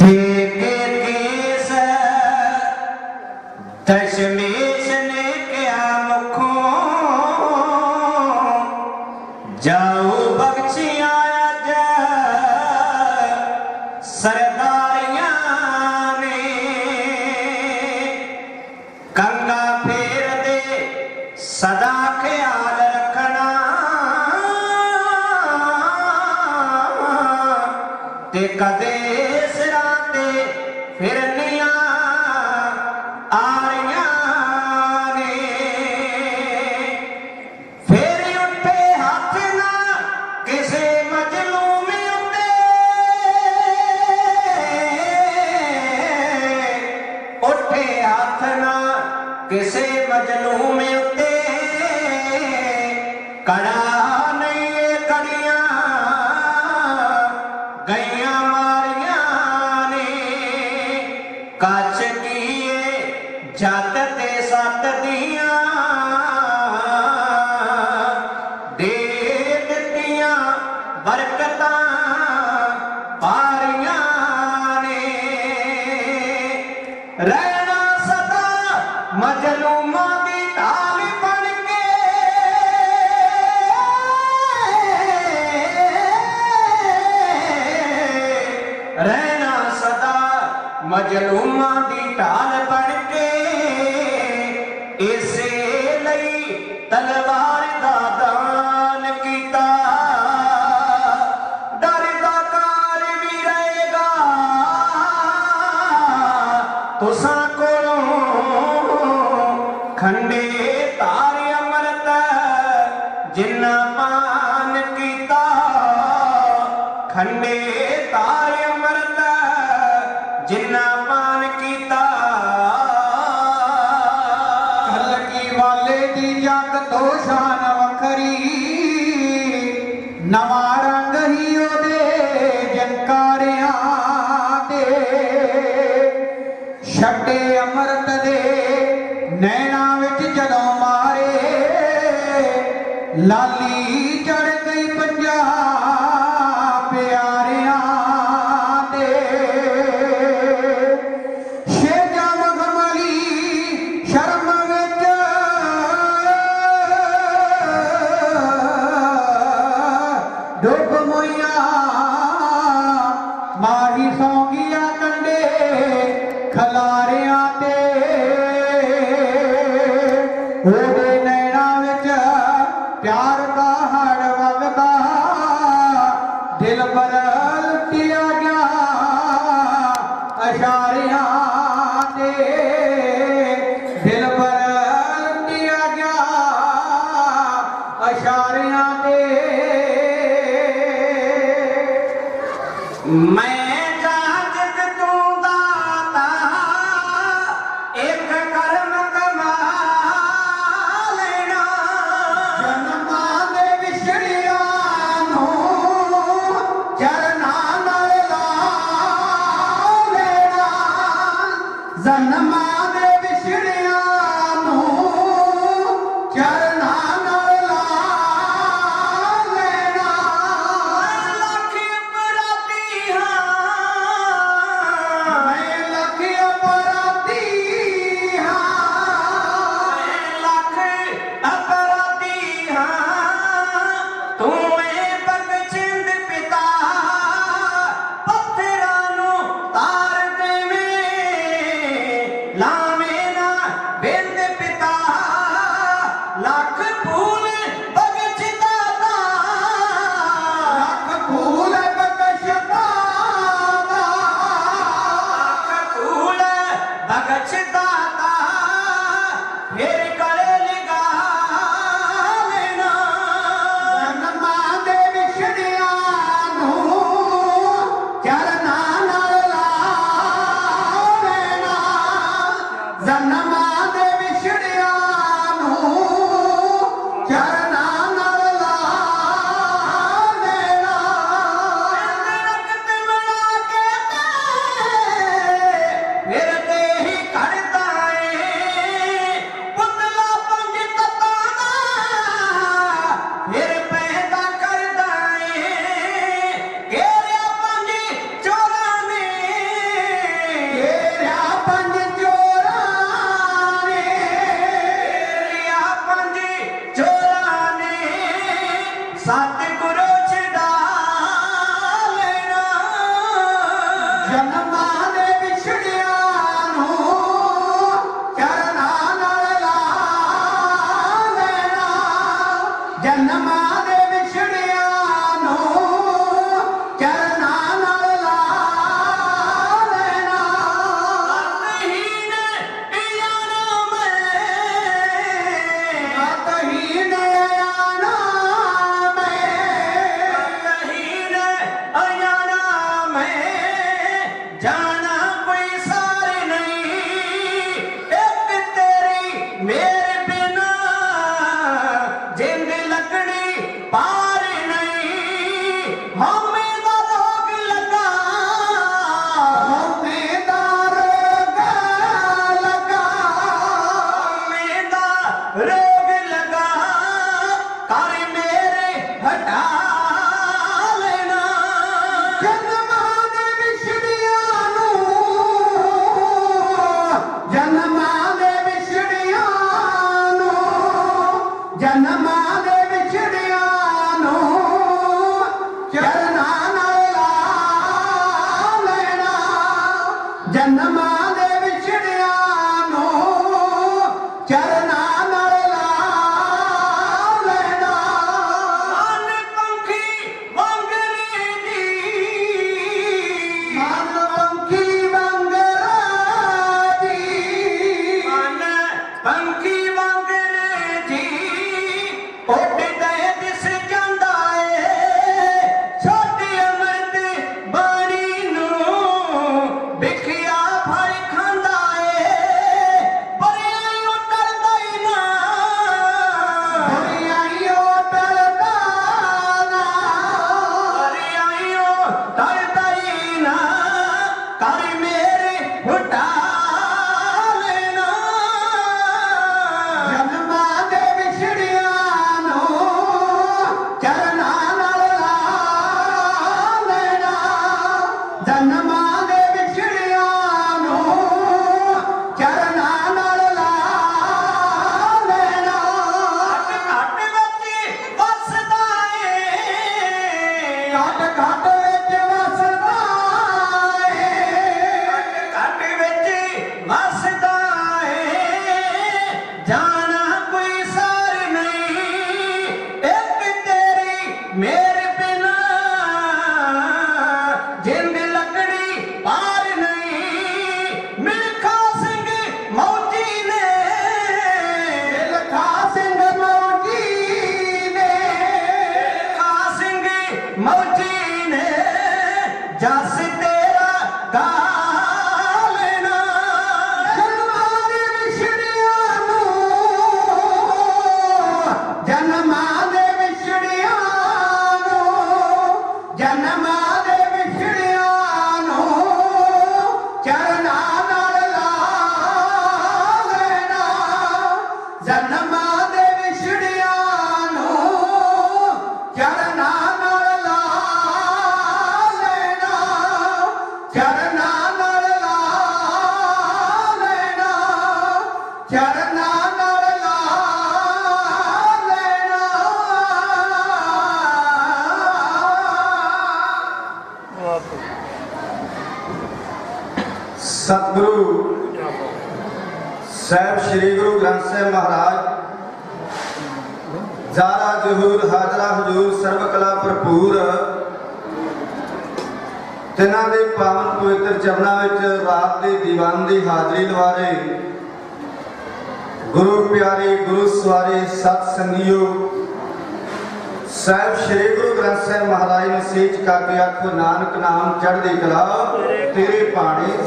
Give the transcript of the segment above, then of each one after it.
ਠੇਕੇ ਕੇਸ ਜਿੰਨਾ ਮਾਨ ਕੀਤਾ ਖੰਡੇ ਤਾਰੇ ਮਰਦਾ ਜਿੰਨਾ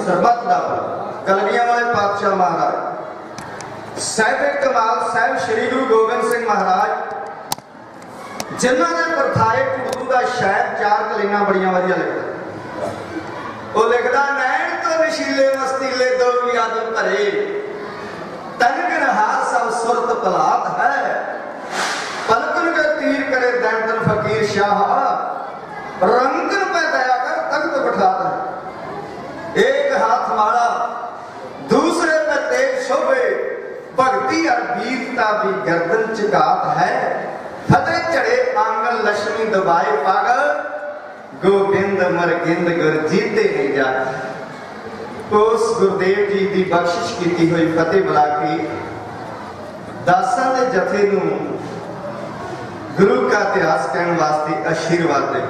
ਸਰਬੱਤ ਦਾ ਕਲਗੀਆਂ ਵਾਲੇ ਪਾਤਸ਼ਾਹ ਮਹਾਰਾਜ। ਸਾਹਿਬ ਕਮਾਲ ਸਾਹਿਬ ਸ੍ਰੀ ਗੁਰੂ ਗੋਬਿੰਦ ਸਿੰਘ ਮਹਾਰਾਜ, ਜਿਨ੍ਹਾਂ ਨੇ ਪਰਥਾਏ ਉਰਦੂ ਦਾ ਸ਼ਾਇਰ ਚਾਰ ਕਲੀਆਂ ਬੜੀਆਂ ਵਧੀਆ ਲਿਖਦਾ ਉਹ ਲਿਖਦਾ, ਨੈਣ ਤੋਂ ਨਸ਼ੀਲੇ ਮਸਤੀਲੇ ਦੋ ਵੀ ਆਦਮ ਭਰੇ। ਤਨਕ ਰਹਾ ਸਭ ਸੁਰਤ ਪਲਾਤ ਹੈ। ਪਲਕਨ ਕੇ ਤੀਰ ਕਰੇ ਦੈਂਤਨ ਫਕੀਰ ਸ਼ਾਹ। ਰੰਗਨ ਪੈ ਦਇਆ ਕਰ ਤਖਤ ਬਿਠਾ ਹਾਰਾ। ਦੂਸਰੇ ਤੇ ਤੇਜ ਸ਼ੋਭੇ। ਭਗਤੀ ਅਰ ਵੀਰਤਾ ਵੀ ਗਰਦਨ ਚੁਕਾਤ ਹੈ। ਫਤਿਹ ਝੜੇ ਆਂਗਲ ਲక్ష్ਮੀ ਦਬਾਏ ਪਾਗਲ ਗੋਬਿੰਦ ਮਰਗਿੰਦ ਗੁਰ ਜੀਤੇ ਨੇ ਜਾ ਉਸ ਗੁਰਦੇਵ ਜੀ ਦੀ ਬਖਸ਼ਿਸ਼ ਕੀਤੀ ਹੋਈ ਫਤਿਹ ਬੁਲਾ ਕੇ ਦਾਸਾਂ ਦੇ ਜਥੇ ਨੂੰ ਗੁਰੂ ਕਾ ਇਤਿਹਾਸ ਕਹਿਣ ਵਾਸਤੇ ਆਸ਼ੀਰਵਾਦ ਦੇ।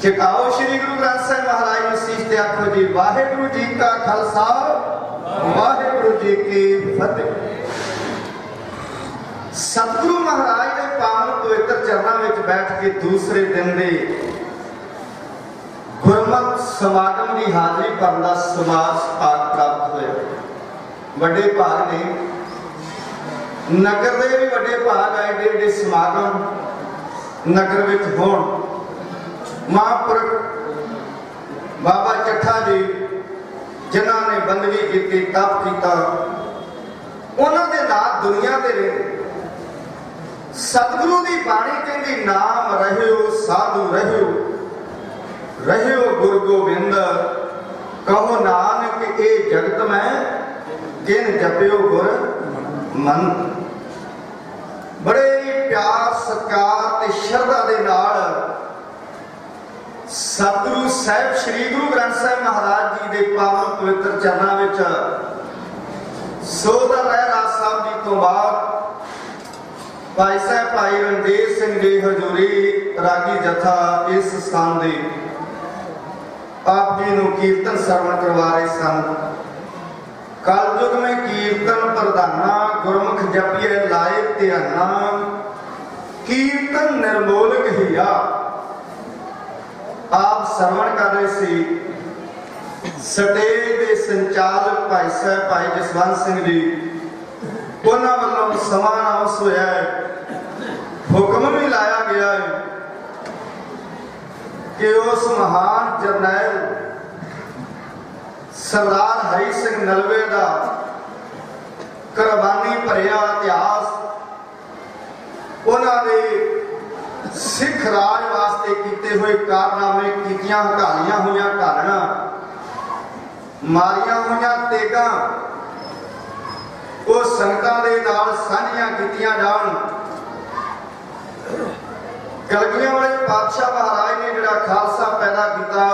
दे ਚਕਾਓ ਸ੍ਰੀ ਗੁਰੂ ਗ੍ਰੰਥ ਸਾਹਿਬ ਮਹਾਰਾਜ ਨੂੰ ਤੇ ਆਖੋ ਜੀ, ਵਾਹਿਗੁਰੂ ਜੀ ਕਾ ਖਾਲਸਾ, ਵਾਹਿਗੁਰੂ ਜੀ ਕੀ ਫਤਿਹ। ਸਤਿਗੁਰੂ ਮਹਾਰਾਜ ਦੇ ਪਾਵਨ ਪਵਿੱਤਰ ਚਰਨਾਂ ਵਿੱਚ ਬੈਠ ਕੇ ਦੂਸਰੇ ਦਿਨ ਦੇ ਗੁਰਮਤ ਸਮਾਗਮ ਦੀ ਹਾਜ਼ਰੀ ਭਰਨ ਦਾ ਸਮਾਜ ਭਾਗ ਪ੍ਰਾਪਤ ਹੋਇਆ। ਵੱਡੇ ਭਾਗ ਨੇ ਨਗਰ ਦੇ ਵੀ ਵੱਡੇ ਭਾਗ ਆਏ ਡੇ ਡੇ ਸਮਾਗਮ ਨਗਰ ਵਿੱਚ ਹੋਣ। ਮਹਾਂਪੁਰਖ ਬਾਬਾ ਚੱਠਾ ਜੀ, ਜਿਨ੍ਹਾਂ ਨੇ ਬੰਦਗੀ ਕੀਤੀ, ਤਪ ਕੀਤਾ, ਉਹਨਾਂ ਦੇ ਨਾਲ ਦੁਨੀਆ ਤੇ ਰਹੇ। ਸਤਿਗੁਰੂ ਦੀ ਬਾਣੀ ਕਹਿੰਦੀ, ਨਾਮ ਰਹਿਓ, ਸਾਧੂ ਰਹਿਓ ਰਹਿਓ ਗੁਰ ਗੋਬਿੰਦ। ਕਹੋ ਨਾਨਕ, ਇਹ ਜਗਤ ਮੈਂ, ਕਿਨ ਜਪਿਓ ਗੁਰ ਮਨ। ਬੜੇ ਪਿਆਰ, ਸਤਿਕਾਰ ਤੇ ਸ਼ਰਧਾ ਦੇ ਨਾਲ ਸਤਿਗੁਰੂ ਸਾਹਿਬ, ਸ੍ਰੀ ਗੁਰੂ ਗ੍ਰੰਥ ਸਾਹਿਬ ਮਹਾਰਾਜ ਜੀ ਦੇ ਪਾਵਨ ਪਵਿੱਤਰ ਚਰਨਾਂ ਵਿੱਚ ਸੋਧਾ ਰਹਿਰਾਜ ਸਾਹਿਬ ਜੀ ਤੋਂ ਬਾਅਦ ਭਾਈ ਸਾਹਿਬ ਭਾਈ ਰਣਜੀਤ ਸਿੰਘ ਜੀ ਹਜ਼ੂਰੀ ਰਾਗੀ ਜਥਾ ਇਸ ਸਥਾਨ ਦੇ ਆਪ ਜੀ ਨੂੰ ਕੀਰਤਨ ਸਰਵਣ ਕਰਵਾ ਰਹੇ ਸਨ। ਕਲਯੁਗ ਮੈਂ ਕੀਰਤਨ ਪ੍ਰਧਾਨਾ, ਗੁਰਮੁਖ ਜਪੀਏ ਲਾਏ ਧਿਆਨਾ, ਕੀਰਤਨ ਨਿਰਮੋਲਕ ਹੀਆ। ਆਪ ਸਰਵਣ ਕਰ ਰਹੇ ਸੀ। ਸਟੇਜ ਦੇ ਸੰਚਾਲਕ ਭਾਈ ਸਾਹਿਬ, ਭਾਈ ਜਸਵੰਤ ਸਿੰਘ ਜੀ, ਉਹਨਾਂ ਵੱਲੋਂ ਸਮਾਂ ਆਉਸ ਹੋਇਆ ਹੈ। ਹੁਕਮ ਵੀ ਲਾਇਆ ਗਿਆ ਹੈ ਕਿ ਉਸ ਮਹਾਨ ਜਰਨੈਲ ਸਰਦਾਰ ਹਰੀ ਸਿੰਘ ਨਲਵੇ ਦਾ ਕੁਰਬਾਨੀ ਭਰਿਆ ਇਤਿਹਾਸ, ਉਹਨਾਂ ਦੇ ਸਿੱਖ ਰਾਜ ਵਾਸਤੇ ਕੀਤੇ ਹੋਏ ਕਾਰਨਾਮੇ ਕੀਤੀਆਂ ਹਕਾਲੀਆਂ ਹੋਈਆਂ ਘਾਲਣਾ, ਮਾਰੀਆਂ ਹੋਈਆਂ ਤੇਗਾਂ, ਉਹ ਸੰਗਤਾਂ ਦੇ ਨਾਲ ਸਾਂਝੀਆਂ ਕੀਤੀਆਂ ਜਾਣ। ਕਲਗੀਆਂ ਵਾਲੇ ਪਾਤਸ਼ਾਹ ਮਹਾਰਾਜ ਨੇ ਜਿਹੜਾ ਖਾਲਸਾ ਪੈਦਾ ਕੀਤਾ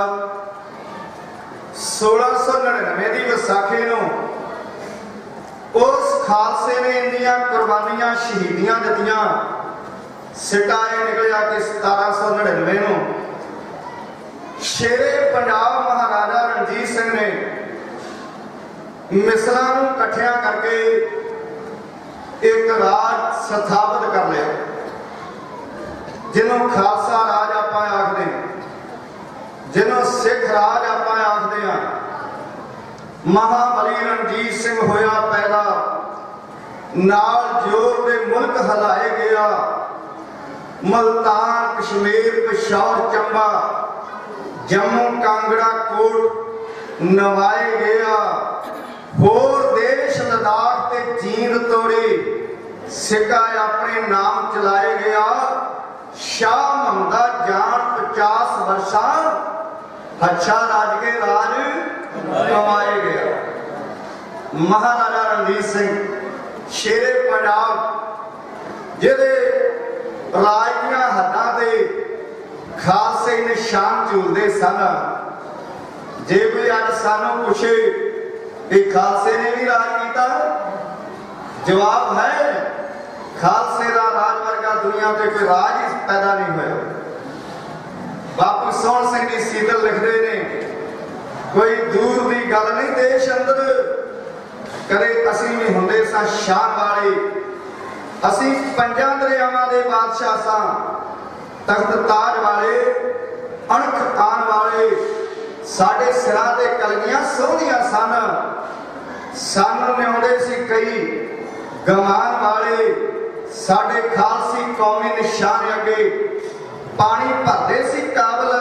1699 ਦੀ ਵਿਸਾਖੀ ਨੂੰ, ਉਸ ਖਾਲਸੇ ਨੇ ਇੰਨੀਆਂ ਕੁਰਬਾਨੀਆਂ ਸ਼ਹੀਦੀਆਂ ਦਿੱਤੀਆਂ। ਸਿੱਟਾ ਇਹ ਨਿਕਲਿਆ ਕਿ 1799 ਨੂੰ। ਸ਼ੇਰੇ ਪੰਜਾਬ ਮਹਾਰਾਜਾ ਰਣਜੀਤ ਸਿੰਘ ਨੇ ਮਿਸਲਾਂ ਨੂੰ ਇਕੱਠਿਆਂ ਕਰਕੇ ਇੱਕ ਰਾਜ ਸਥਾਪਿਤ ਕਰ ਲਿਆ, ਜਿਹਨੂੰ ਖਾਲਸਾ ਰਾਜ ਆਪਾਂ ਆਖਦੇ ਜਿਹਨੂੰ ਸਿੱਖ ਰਾਜ ਆਪਾਂ ਆਖਦੇ ਹਾਂ। ਮਹਾਬਲੀ ਰਣਜੀਤ ਸਿੰਘ ਹੋਇਆ ਪੈਦਾ ਨਾਲ ਜੋਰ ਦੇ ਮੁਲਕ ਹਲਾਏ ਗਿਆ। ਮਲਤਾਨ, ਕਸ਼ਮੀਰ, ਪਿਸ਼ਾਵਰ, ਚੰਬਾ। ਜੰਮੂ, ਕਾਂਗੜਾ, ਕੋਟ, ਨਵਾਏ ਗਿਆ। ਹੋਰ ਦੇਸ਼ ਲਦਾਖ ਤੇ ਜੀਂਦ ਤੋੜੀ। ਸਿੱਕਾ ਆਪਣੇ ਨਾਮ ਚਲਾਏ ਗਿਆ। ਸ਼ਾਹ ਮਹਮਦਾ ਜਾਨ 50 ਵਰਸ਼ਾਂ ਅੱਛਾ ਰਾਜ ਕੇ ਰਾਜ ਕਮਾਏ ਗਿਆ। ਮਹਾਰਾਜਾ ਰਣਜੀਤ ਸਿੰਘ, ਸ਼ੇਰੇ ਪੰਜਾਬ, ਜਿਹਦੇ ਰਾਜ ਦੀਆਂ ਹੱਦਾਂ ਤੇ ਖਾਲਸੇ ਨਿਸ਼ਾਨ ਝੂਲਦੇ ਸਨ। ਜੇ ਕੋਈ ਅੱਜ ਸਾਨੂੰ ਪੁੱਛੇ ਕਿ ਖਾਲਸੇ ਨੇ ਵੀ ਰਾਜ ਕੀਤਾ, ਜਵਾਬ ਹੈ, ਖਾਲਸੇ ਦਾ ਰਾਜ ਵਰਗਾ ਦੁਨੀਆ ਤੇ ਕੋਈ ਰਾਜ ਹੀ ਪੈਦਾ ਨਹੀਂ ਹੋਇਆ। ਬਾਪੂ ਸੋਹਣ ਸਿੰਘ ਦੀ ਸੀਤਲ ਲਿਖਦੇ ਨੇ, ਕੋਈ ਦੂਰ ਦੀ ਗੱਲ ਨਹੀਂ, ਦੇਸ਼ ਅੰਦਰ ਕਦੇ ਅਸੀਂ ਵੀ ਹੁੰਦੇ ਸਾਂ ਸ਼ਾਨ ਵਾਲੇ ਅਸੀਂ ਪੰਜਾਂ ਦਰਿਆਵਾਂ ਦੇ ਬਾਦਸ਼ਾਹ ਸਾਂ। ਤਖਤ ਤਾਜ ਵਾਲੇ, ਅਣਖ ਆਨ ਵਾਲੇ, ਸਾਡੇ ਸਿਰਾਂ ਤੇ ਕਲਗੀਆਂ ਸੋਹਣੀਆਂ ਸਨ। ਸਾਨੂੰ ਨਿਆਉਂਦੇ ਸੀ ਕਈ ਗਵਾਨ ਵਾਲੇ, ਸਾਡੇ ਖਾਲਸੀ ਕੌਮੀ ਨਿਸ਼ਾਨ ਅੱਗੇ। ਪਾਣੀ ਭਰਦੇ ਸੀ ਕਾਬਲ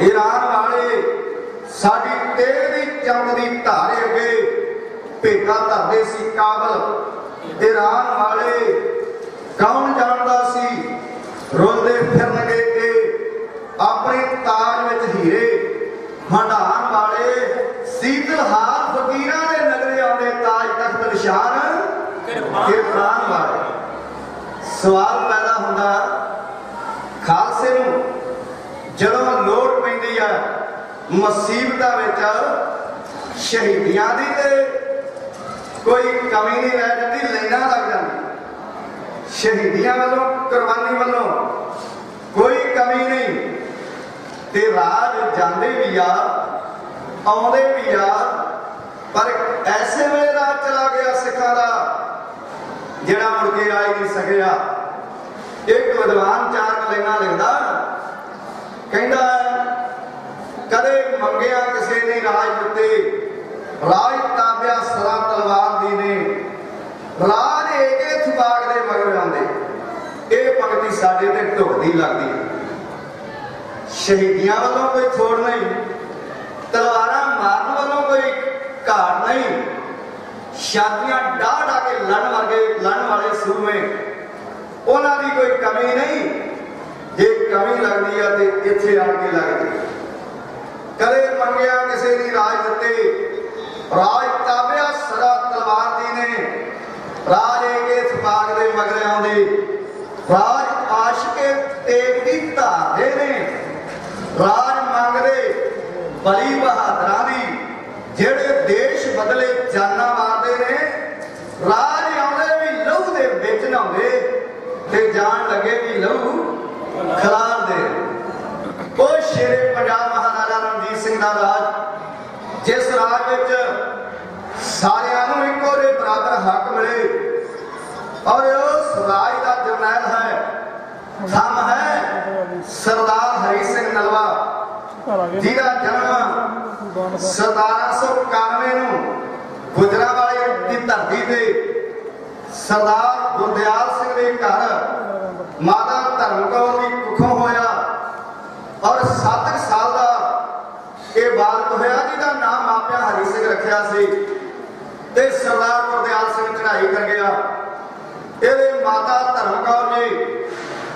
ਈਰਾਨ ਵਾਲੇ, ਸਾਡੀ ਤੇਲ ਦੀ ਚੰਦ ਦੀ ਧਾਰੇ ਅੱਗੇ। ਭੇਗਾ ਧਰਦੇ ਸੀ ਕਾਬਲ ਈਰਾਨ ਵਾਲੇ ਕੌਣ ਜਾਣਦਾ ਸੀ? ਰੋਲਦੇ ਫਿਰਨਗੇ ਕਿ ਆਪਣੇ ਤਾਜ ਵਿੱਚ ਹੀਰੇ ਹੰਡਾਨ ਵਾਲੇ ਸੀਤਲ ਹਾਰ ਫਕੀਰਾਂ ਦੇ ਨਗਰੇ ਆਉਂਦੇ ਤਾਜ ਤਖਤ ਨਿਸ਼ਾਨ ਕਿਰਪਾਨ ਵਾਲੇ। ਸਵਾਲ ਪੈਦਾ ਹੁੰਦਾ ਖਾਲਸੇ ਨੂੰ ਜਦੋਂ ਲੋੜ ਪੈਂਦੀ ਆ ਮੁਸੀਬਤਾਂ ਵਿੱਚ ਸ਼ਹੀਦੀਆਂ ਦੀ ਤੇ ਕੋਈ ਕਮੀ ਨਹੀਂ ਰਹਿ ਜਾਂਦੀ ਲੈਣਾ ਲੱਗ ਜਾਂਦੀ। ਸ਼ਹੀਦੀਆਂ ਵੱਲੋਂ, ਕੁਰਬਾਨੀ ਵੱਲੋਂ ਕੋਈ ਕਮੀ ਨਹੀਂ। ਤੇ ਰਾਜ ਜਾਂਦੇ ਵੀ ਆ, ਆਉਂਦੇ ਵੀ ਆ, ਪਰ ਐਸੇ ਵੇਲੇ ਰਾਜ ਚਲਾ ਗਿਆ ਸਿੱਖਾਂ ਦਾ ਜਿਹੜਾ ਮੁੜ ਕੇ ਆ ਨਹੀਂ ਸਕਿਆ। ਇੱਕ ਵਿਦਵਾਨ ਚਾਰ ਕਲੇਨਾ ਲਿਖਦਾ ਕਹਿੰਦਾ, ਕਦੇ ਮੰਗਿਆ ਕਿਸੇ ਨੇ ਰਾਜ ਦਿੱਤੇ ਰਾਜ ਤਾਬਿਆ ਸਰਾ ਤਲਵਾਰ ਦੀ ਨੇ। ਰਾਜ ਏਕੇ ਥਬਾਗ ਦੇ ਮਗਰ ਆਉਂਦੇ। ਇਹ ਪੰਕਤੀ ਸਾਡੇ ਤੇ ਢੁਕਦੀ ਲੱਗਦੀ ਸ਼ਹੀਦੀਆਂ ਵੱਲੋਂ ਕੋਈ ਥੋੜ ਨਹੀਂ। ਤਲਵਾਰਾਂ ਮਾਰਨ ਵੱਲੋਂ ਕੋਈ ਘਾਟ ਨਹੀਂ। ਸ਼ਾਦੀਆਂ ਡਾ ਡਾ ਕੇ ਲੜਨ ਵਰਗੇ, ਲੜਨ ਵਾਲੇ ਸੂਮੇ ਉਹਨਾਂ ਦੀ ਕੋਈ ਕਮੀ ਨਹੀਂ। ਜੇ ਕਮੀ ਲੱਗਦੀ ਆ ਤੇ ਇੱਥੇ ਆ ਕੇ ਲੱਗਦੀ। ਕਦੇ ਮੰਗਿਆ ਕਿਸੇ ਦੀ ਰਾਜ ਦਿੱਤੇ। ਰਾਜ ਤਾਬਿਆ ਸਦਾ ਤਲਵਾਰ ਦੀ ਨੇ। ਰਾਜ ਏਕੇ ਥਪਾਕ ਦੇ ਮਗਰ ਆਉਂਦੇ ਰਾਜ ਆਸ਼ਕੇ ਤੇਗ ਦੀ ਧਾਰ ਨੇ। ਰਾਜ ਬਲੀ ਬਹਾਦਰਾਂ ਦੀ। ਜਿਹੜੇ ਦੇਸ਼ ਬਦਲੇ ਜਾਨਾਂ ਮਾਰਦੇ ਨੇ, ਰਾਜ ਆਉਂਦੇ ਵੀ ਲਹੂ ਦੇ ਵਿੱਚ ਨਹਾਉਂਦੇ ਤੇ ਜਾਣ ਲੱਗੇ ਵੀ ਲਹੂ ਖਲਾਰ ਦੇ ਉਹ ਸ਼ੇਰੇ ਪੰਜਾਬ ਮਹਾਰਾਜਾ ਰਣਜੀਤ ਸਿੰਘ ਦਾ ਰਾਜ ਜਿਸ ਰਾਜ ਵਿੱਚ ਸਾਰਿਆਂ ਨੂੰ ਇੱਕੋ ਦੇ ਬਰਾਬਰ ਹੱਕ ਮਿਲੇ ਔਰ ਉਸ ਰਾਜ ਦਾ ਜਰਨੈਲ ਹੈ, ਥੰਮ ਹੈ ਸਰਦਾਰ ਹਰੀ ਸਿੰਘ ਨਲਵਾ, ਜਿਹਦਾ ਜਨਮ 1791 ਨੂੰ ਗੁਜਰਾਂਵਾਲੇ ਦੀ ਧਰਤੀ ਤੇ ਸਰਦਾਰ ਗੁਰਦਿਆਲ ਸਿੰਘ ਦੇ ਘਰ ਮਾਤਾ ਧਰਮ ਕੌਰ ਦੀ ਕੁੱਖੋਂ ਹੋਇਆ ਔਰ 7 ਸਾਲ ਦਾ ਇਹ ਬਾਲਕ ਹੋਇਆ ਜਿਹਦਾ ਨਾਮ ਮਾਪਿਆਂ ਹਰੀ ਸੀ ਤੇ ਸਰਦਾਰ ਗੁਰਦਿਆਲ ਸਿੰਘ ਚੜ੍ਹਾਈ ਕਰ ਗਿਆ ਇਹਦੇ ਮਾਤਾ ਧਰਮ ਕੌਰ ਜੀ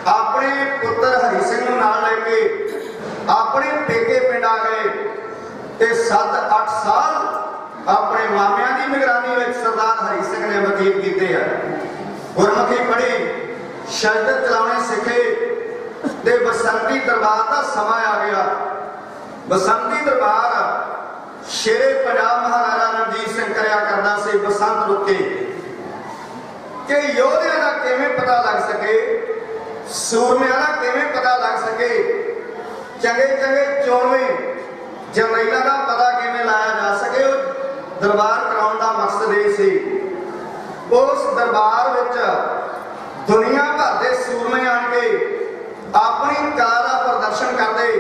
ਆਪਣੇ ਪੁੱਤਰ ਹਰੀ ਸਿੰਘ ਨੂੰ ਨਾਲ ਲੈ ਕੇ ਆਪਣੇ ਪੇਕੇ ਪਿੰਡ ਆ ਗਏ ਤੇ 7-8 ਸਾਲ ਆਪਣੇ ਮਾਮਿਆਂ ਦੀ ਨਿਗਰਾਨੀ ਵਿੱਚ ਸਰਦਾਰ ਹਰੀ ਸਿੰਘ ਨੇ ਬਤੀਤ ਕੀਤੇ ਆ। ਗੁਰਮੁਖੀ ਪੜ੍ਹੀ, ਸ਼ਬਦ ਚਲਾਉਣੇ ਸਿੱਖੇ ਤੇ ਬਸੰਤੀ ਦਰਬਾਰ ਦਾ ਸਮਾਂ ਆ ਗਿਆ। ਬਸੰਤੀ ਦਰਬਾਰ ਸ਼ੇਰੇ ਪੰਜਾਬ ਮਹਾਰਾਜਾ ਰਣਜੀਤ ਸਿੰਘ ਕਰਿਆ ਕਰਦਾ ਸੀ ਬਸੰਤ ਰੁੱਤੇ ਕਿ ਯੋਧਿਆਂ ਦਾ ਕਿਵੇਂ ਪਤਾ ਲੱਗ ਸਕੇ? ਸੂਰਮਿਆਂ ਦਾ ਕਿਵੇਂ ਪਤਾ ਲੱਗ ਸਕੇ? ਚੰਗੇ ਚੰਗੇ ਚੋਣਵੇਂ ਜਰਨੈਲਾਂ ਦਾ ਪਤਾ ਕਿਵੇਂ ਲਾਇਆ ਜਾ ਸਕੇ? ਉਹ ਦਰਬਾਰ ਕਰਾਉਣ ਦਾ ਮਕਸਦ ਇਹ ਸੀ। ਉਸ ਦਰਬਾਰ ਵਿੱਚ ਦੁਨੀਆ ਭਰ ਦੇ ਸੂਰਮੇ ਆਣ ਕੇ ਆਪਣੀ ਕਲਾ ਦਾ ਪ੍ਰਦਰਸ਼ਨ ਕਰਦੇ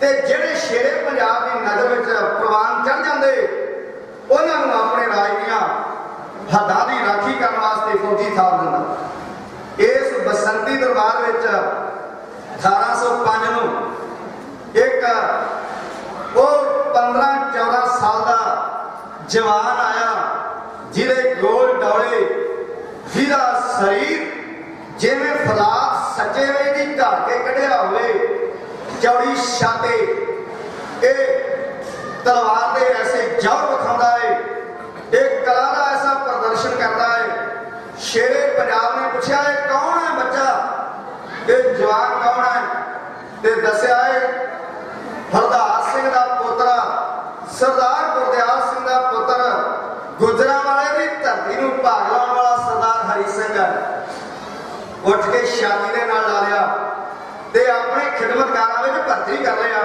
ਤੇ ਜਿਹੜੇ ਸ਼ੇਰੇ ਪੰਜਾਬ ਦੀ ਨਜ਼ਰ ਵਿੱਚ ਪ੍ਰਵਾਨ ਚੜ ਜਾਂਦੇ, ਉਹਨਾਂ ਨੂੰ ਆਪਣੇ ਰਾਜ ਦੀਆਂ ਹੱਦਾਂ ਦੀ ਰਾਖੀ ਕਰਨ ਵਾਸਤੇ ਫੌਜੀ ਥਾਪ ਦਿੰਦਾ। ਇਸ ਬਸੰਤੀ ਦਰਬਾਰ ਵਿੱਚ 1805 ਨੂੰ ਇੱਕ ਉਹ 15 14 ਸਾਲ ਦਾ ਜਵਾਨ ਆਇਆ, ਜਿਹਦੇ ਗੋਲ ਡੌਲੇ, ਜਿਹਦਾ ਸਰੀਰ ਜਿਵੇਂ ਫਲਾਸ ਸੱਚੇ ਵੇ ਦੀ ਘਰ ਕੇ ਕੱਢਿਆ ਹੋਵੇ ਚੌੜੀ ਛਾਤੇ। ਇਹ ਤਲਵਾਰ ਦੇ ਐਸੇ ਜੌਰ ਵਿਖਾਉਂਦਾ ਹੈ ਇਹ ਕਲਾ ਦਾ ਐਸਾ ਪ੍ਰਦਰਸ਼ਨ ਕਰਦਾ ਹੈ ਸ਼ੇਰੇ ਪੰਜਾਬ ਨੇ ਪੁੱਛਿਆ, ਇਹ ਕੌਣ ਹੈ ਬੱਚਾ? ਇਹ ਜਵਾਨ ਕੌਣ ਹੈ? ਤੇ ਦੱਸਿਆ ਹੈ ਹਰਦਾਸ ਸਿੰਘ ਦਾ ਪੋਤਰਾ ਸਰਦਾਰ ਗੁਰਦਿਆਲ ਸਿੰਘ ਦਾ ਪੁੱਤਰ। ਗੁਜਰਾਂ ਵਾਲੇ ਦੀ ਧਰਤੀ ਨੂੰ ਭਾਗ ਲਾਉਣ ਵਾਲਾ ਸਰਦਾਰ ਹਰੀ ਸਿੰਘ ਉੱਠ ਕੇ ਛਾਤੀ ਦੇ ਨਾਲ ਲਾ ਲਿਆ। ਤੇ ਆਪਣੇ ਖਿਦਮਤਕਾਰਾਂ ਵਿੱਚ ਭਰਤੀ ਕਰ ਲਿਆ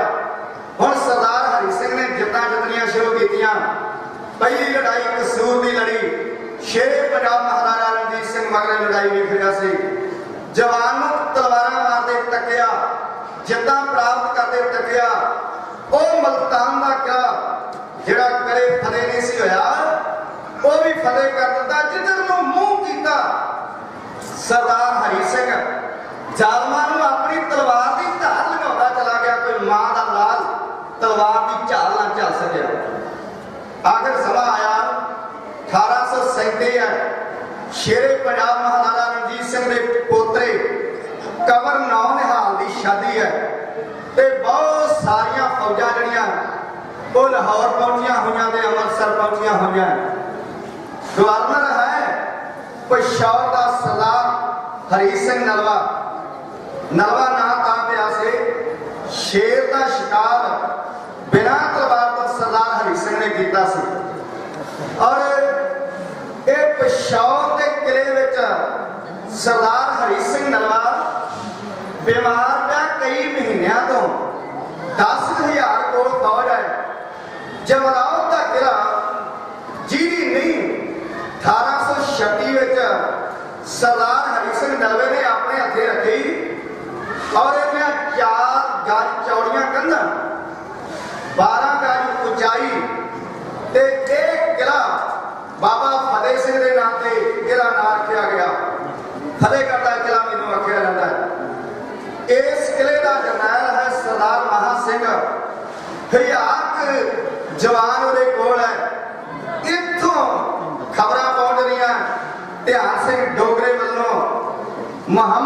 ਹੁਣ ਸਰਦਾਰ ਹਰੀ ਸਿੰਘ ਨੇ ਜਿੱਤਾਂ ਜਿੱਤਣੀਆਂ ਸ਼ੁਰੂ ਕੀਤੀਆਂ। ਪਹਿਲੀ ਲੜਾਈ ਕਸੂਰ ਦੀ ਲੜੀ। ਸ਼ੇਰੇ ਪੰਜਾਬ ਮਹਾਰਾਜਾ ਰਣਜੀਤ ਸਿੰਘ ਮਗਰ ਲੜਾਈ ਵੇਖ ਰਿਹਾ ਸੀ। ਜਵਾਨ ਨੂੰ ਤਲਵਾਰਾਂ ਮਾਰਦੇ ਤੱਕਿਆ ਜਿੱਤਾਂ ਪ੍ਰਾਪਤ ਕਰਦੇ ਤੱਕਿਆ ਉਹ ਮਲਤਾਨ ਦਾ ਕਿਲਾ ਜਿਹੜਾ ਕਰੇ ਫਤਿਹ ਨਹੀਂ ਸੀ ਹੋਇਆ, ਉਹ ਵੀ ਫਤਿਹ ਕਰ ਦਿੱਤਾ ਜਿੱਧਰ ਨੂੰ ਮੂੰਹ ਕੀਤਾ। ਸਰਦਾਰ ਹਰੀ ਸਿੰਘ ਜ਼ਾਲਮਾਂ ਨੂੰ ਆਪਣੀ ਤਲਵਾਰ ਦੀ ਧਾਰ ਲਗਾਉਂਦਾ ਚਲਾ ਗਿਆ ਕੋਈ ਮਾਂ ਦਾ ਲਾਲ ਤਲਵਾਰ ਦੀ ਝਾਲ ਨਾ ਚੱਲ ਸਕਿਆ ਆਖਰ ਸਮਾਂ ਆਇਆ 1837 ਹੈ ਸ਼ੇਰੇ ਪੰਜਾਬ ਮਹਾਰਾਜਾ ਰਣਜੀਤ ਸਿੰਘ ਦੇ ਪੋਤਰੇ ਕਵਰ ਨੌ ਨਿਹਾਲ ਦੀ ਸ਼ਾਦੀ ਹੈ। ਤੇ ਬਹੁਤ ਸਾਰੀਆਂ ਫੌਜਾਂ ਜਿਹੜੀਆਂ, ਉਹ ਲਾਹੌਰ ਪਹੁੰਚੀਆਂ ਹੋਈਆਂ ਤੇ ਅੰਮ੍ਰਿਤਸਰ ਪਹੁੰਚੀਆਂ ਹੋਈਆਂ। ਗਵਰਨਰ ਹੈ ਪਸ਼ੌਰ ਦਾ ਸਰਦਾਰ ਹਰੀ ਸਿੰਘ ਨਲਵਾ। ਨਲਵਾ ਨਾਂ ਤਾਂ ਪਿਆ ਸੀ ਸ਼ੇਰ ਦਾ ਸ਼ਿਕਾਰ ਬਿਨਾਂ ਤਲਵਾਰ ਤੋਂ ਸਰਦਾਰ ਹਰੀ ਸਿੰਘ ਨੇ ਕੀਤਾ ਸੀ। ਔਰ ਇਹ ਪਸ਼ੌਰ ਦੇ ਕਿਲੇ ਵਿੱਚ ਸਰਦਾਰ ਹਰੀ ਸਿੰਘ ਨਲਵਾ ਬਿਮਾਰ ਦਾ ਕਈ ਮਹੀਨਿਆਂ ਤੋਂ। 10000 ਕੋਲ ਫੌਜ ਹੈ ਜਮਰਾਉ ਦਾ ਕਿਲਾ ਜਿਹਦੀ ਨਹੀਂ 1836 ਵਿੱਚ ਸਰਦਾਰ ਹਰੀ ਸਿੰਘ ਨਲਵੇ ਨੇ ਆਪਣੇ ਹੱਥੇ ਰੱਖੀ ਔਰ ਇਹਦੀਆਂ ਚਾਰ ਗੱਜ ਚੌੜੀਆਂ ਕੰਧਾਂ 12 ਗੱਜ ਉਚਾਈ ਤੇ ਇਹ ਕਿਲਾ ਬਾਬਾ ਫਤਿਹ ਸਿੰਘ ਦੇ ਨਾਂ ਤੇ ਇਹਦਾ ਨਾਂ ਰੱਖਿਆ ਗਿਆ। ਫਤਿਹਗੜ੍ਹ ਦਾ ਕਿਲਾ ਮੈਨੂੰ ਆਖਿਆ ਜਾਂਦਾ ਹੈ। ਇਸ ਕਿਲੇ ਦਾ ਜਰਨੈਲ ਹੈ ਸਰਦਾਰ ਮਹਾ ਸਿੰਘ। ਹਜ਼ਾਰ ਜਵਾਨ ਉਹਦੇ ਕੋਲ ਹੈ। ਇੱਥੋਂ ਖਬਰਾਂ ਪਹੁੰਚ ਰਹੀਆਂ। ਧਿਆਨ ਸਿੰਘ ਡੋਗਰੇ ਵੱਲੋਂ ਮੁਹੰਮਦ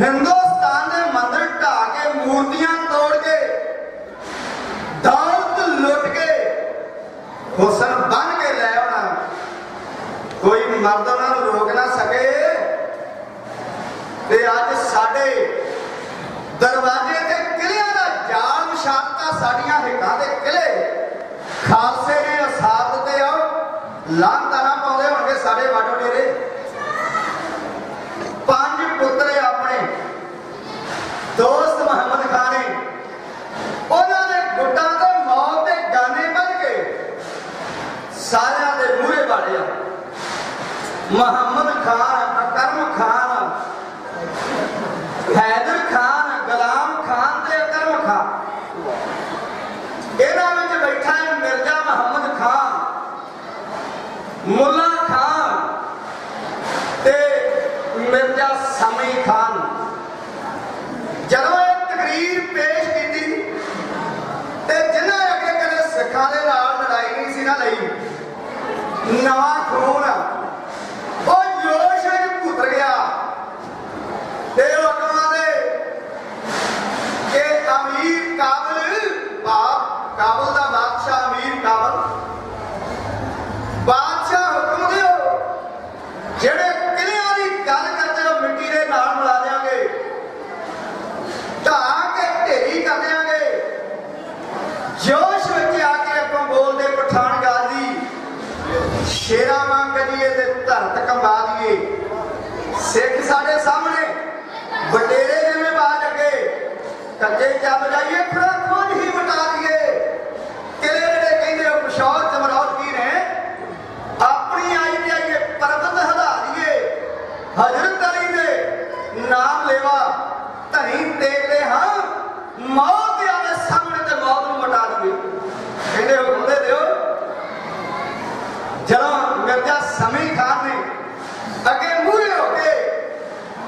ਹਿੰਦੁਸਤਾਨ ਦੇ ਮੰਦਰ ਢਾ ਕੇ ਮੂਰਤੀਆਂ ਤੋੜ ਕੇ ਦੌਲਤ ਲੁੱਟ ਕੇ, ਹੁਸਨ ਬਣ ਕੇ ਲੈ ਆਉਣਾ। ਕੋਈ ਮਰਦ ਉਹਨਾਂ ਨੂੰ ਰੋਕ ਨਾ ਸਕੇ। ਤੇ ਅੱਜ ਸਾਡੇ ਦਰਵਾਜ਼ੇ ਤੇ ਕਿਲਿਆਂ ਦਾ ਜਾਲ ਵਿਛਾਤਾ ਸਾਡੀਆਂ ਹਿੱਕਾਂ ਦੇ ਕਿਲੇ ਖਾਲਸੇ ਨੇ ਅਸਾਦ ਦਿੱਤੇ ਆਓ। ਲਾਂਤਾਂ ਪਾਉਂਦੇ ਹੋਣਗੇ ਸਾਡੇ ਵਾਟੋ ਡੇਰੇ। ਮੁਹੰਮਦ ਖਾਨ, ਅਕਰਮ ਖਾਨ, ਹੈਦਰ ਖਾਨ, ਗੁਲਾਮ ਖਾਨ ਤੇ ਅਕਰਮ ਖਾਨ। ਇਹਨਾਂ ਵਿੱਚ ਬੈਠਾ ਹੈ ਮਿਰਜ਼ਾ ਮੁਹੰਮਦ ਖਾਨ, ਮੁੱਲਾ ਖਾਨ ਤੇ ਮਿਰਜ਼ਾ ਸਮੀ ਖਾਨ। ਜਦੋਂ ਇਹ ਤਕਰੀਰ ਪੇਸ਼ ਕੀਤੀ ਤੇ ਜਿਨ੍ਹਾਂ ਅੱਗੇ ਕਦੇ ਸਿੱਖਾਂ ਦੇ ਨਾਲ ਲੜਾਈ ਨਹੀਂ ਸੀ ਨਾ ਲਈ, ਨਵਾਂ ਖੂਨ ਉਹ ਜੋਸ਼ ਵਿੱਚ ਪੁੱਤਰ ਗਿਆ ਤੇ ਉਹ ਕਹਿੰਦੇ ਕਿ ਅਮੀਰ ਕਾਬਲ ਬਾਪ ਕਾਬਲ ਦਾ ਬਾਦਸ਼ਾਹ ਅਮੀਰ ਕਾਬਲ ਬਾਦਸ਼ਾਹ ਹੁਕਮ ਦਿਓ ਜਿਹੜੇ ਕਿਲਿਆਂ ਦੀ ਗੱਲ ਕਰਦੇ ਹੋ ਮਿੱਟੀ ਦੇ ਨਾਲ ਮਿਲਾ ਦਿਆਂਗੇ ਢਾਹ ਕੇ ਢੇਰੀ ਕਰ ਦਿਆਂਗੇ ਜੋਸ਼ ਵਿੱਚ ਆ ਕੇ ਆਪਾਂ ਬੋਲਦੇ ਪਠਾਨ ਗਾਜ਼ੀ ਸ਼ੇਰਾਂ ਵਾਂਗ ਕਰੀਏ ਤੇ ਧਰਤ ਕੰਬਾ ਦਈਏ ਸਿੱਖ ਸਾਡੇ ਸਾਹਮਣੇ, ਵਡੇਰੇ ਜਿਵੇਂ ਬਾਜ ਅੱਗੇ ਕੱਜੇ ਚੱਲ ਜਾਈਏ ਖੜਾ ਖੋਜ ਹੀ ਮਟਾ ਦਈਏ ਕਿਲੇ ਜਿਹੜੇ ਕਹਿੰਦੇ ਉਹ ਪਿਸ਼ੌਰ ਜਮਰੌਤ ਕੀ ਨੇ? ਆਪਣੀ ਆਈ ਤੇ ਆਈਏ, ਪਰਬਤ ਹਲਾ ਦਈਏ ਹਜ਼ਰਤ ਅਲੀ ਦੇ ਨਾਮ ਲੈਵਾ ਧਨੀ ਦੇਖਦੇ ਹਾਂ ਮੌਤ ਆਵੇ ਸਾਹਮਣੇ ਤੇ ਮੌਤ ਨੂੰ ਮਟਾ ਦਈਏ ਕਹਿੰਦੇ ਹੁਕਮ ਦੇ ਦਿਓ ਜਦੋਂ ਮਿਰਜ਼ਾ ਸਮੀ ਖਾਨ ਨੇ ਅੱਗੇ ਮੂਹਰੇ ਹੋ ਕੇ